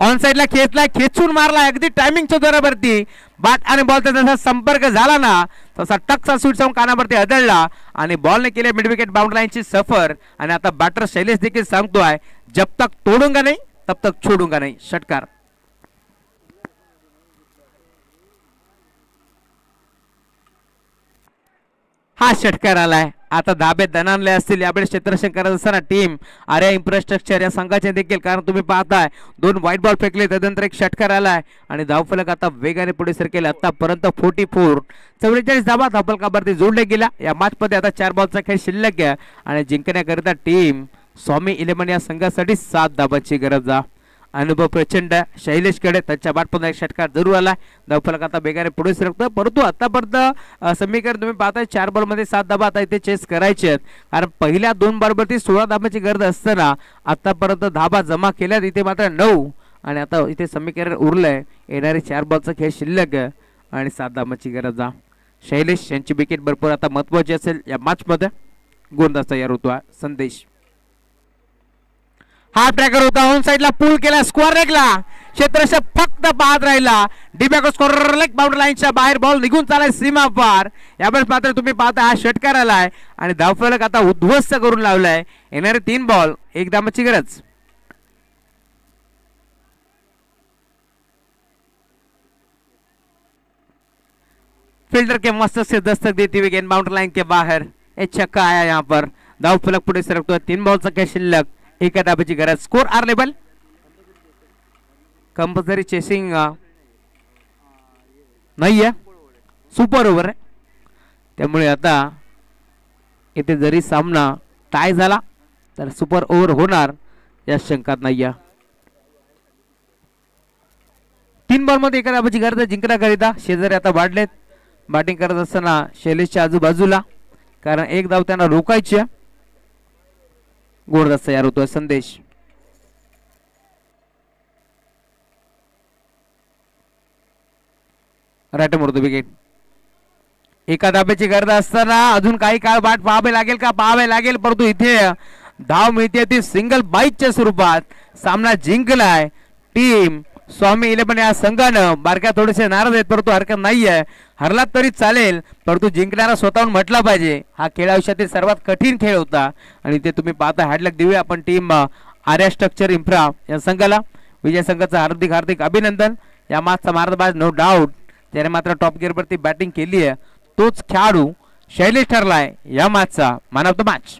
ऑन साईडला खेचला खेचून मारला. अगदी टायमिंगच्या जोरावरती. बॅट आणि बॉलचा जसा संपर्क झाला ना तसा टक्सा स्वीट जाऊन कानावरती आदळला आणि बॉलने केले मिडविकेट बाउंड्रीची सफर. आणि आता बॅटर शैलेश देखील सांगतोय जब तक तोडूंगा नाही तब तक छोडूंगा नाही. षटकार. हा षटकार आलाय. आता धाबे दणानले असतील यावेळेस क्षेत्रशंकर करत असताना टीम आर्या इन्फ्रास्ट्रक्चर या संघाचे देखील कारण तुम्ही पाहताय दोन व्हाईट बॉल फेकले त्यानंतर एक षटकार आलाय. आणि धावफलक आता वेगाने पुढे सरकेल आतापर्यंत फोर्टी फोर चव्वेचाळीस धाबा धावफलकावरती जोडले गेला या मॅचमध्ये आता चार बॉलचा खेळ शिल्लक आहे. आणि जिंकण्याकरिता टीम स्वामी इलेव्हन या संघासाठी सात धाबांची गरज आहे. अनुभव प्रचंड शैलेशकडे त्यांच्या बाटपुन्हा एक षटकार जरूर आला धावफलक आता बेगाने पुढे सरकतं परंतु आतापर्यंत समीकरण तुम्ही पाहताय चार बॉलमध्ये सात धाबा आता इथे चेस करायचे आहेत. कारण पहिल्या दोन बॉलवरती सोळा धाबाची गरज असताना आतापर्यंत धाबा जमा केल्यात. इथे मात्र नऊ. आणि आता इथे समीकरण उरलंय. येणारे चार बॉलचा खेळ शिल्लक आणि सात धाबाची गरज आहे. शैलेश यांची विकेट भरपूर आता महत्वाची असेल या मॅचमध्ये गोंदाचा तयार होतो संदेश. हा ट्रॅकर होता. ऑन साईडला पूल केला. स्कोअर रेकला क्षेत्ररक्षक फक्त पाहत राहिला. डिबॅको स्कोर लेग बाउंड्री लाईनच्या बाहेर बॉल निघून चालाय सीमा पार यावेळेस मात्र तुम्ही पाहता हा षटकार आलाय आणि धावफलक आता उद्ध्वस्त करून लावलाय. येणारे तीन बॉल एक धामाची गरज. फिल्डर के मस्त से दस्तक देती हुई गेंद बाउंड्री लाइन के बाहर. एक छक्का आया यहाँ पर. धाव फलक पुढे सरकतो तीन बॉलचा काय शिल्लक? एका डाबाची गरज. स्कोर आर लेबल कंपल्सरी चेसिंग नाही आहे सुपर ओव्हर आहे. त्यामुळे आता इथे जरी सामना टाय झाला तर सुपर ओव्हर होणार या शंकात नाहीये. तीन बॉलमध्ये एका डाबाची गरज आहे जिंकण्याकरिता. शेजारी आता वाढलेत. बॅटिंग करत असताना शैलेशच्या आजूबाजूला. कारण एक धाव त्यांना रोकायची आहे. गोडदास तयार होतोय संदेश राईट मोडतो विकेट. एका धाब्याची गरज असताना अजून काही काळ वाट पाहावे लागेल का? पाहावे लागेल परंतु इथे धाव मिळते ती सिंगल बाईकच्या स्वरूपात. सामना जिंकलाय टीम स्वामी इलेव्हन या संघानं बारक्या थोडेसे नाराज आहेत परंतु हरकत नाही आहे हरलात तरी चालेल परंतु जिंकणारा स्वतःहून म्हटला पाहिजे. हा खेळ आयुष्यातील सर्वात कठीण खेळ होता. आणि ते तुम्ही पाहता हॅडलक देऊया आपण टीम आर्या स्ट्रक्चर इन्फ्रा या संघाला. विजय संघाचं हार्दिक हार्दिक अभिनंदन. या मागचा मारदबाज नो डाऊट त्याने मात्र टॉप गिअरवरती बॅटिंग केली आहे तोच खेळाडू शैलेश ठरलाय या मॅचचा मॅन ऑफ द मॅच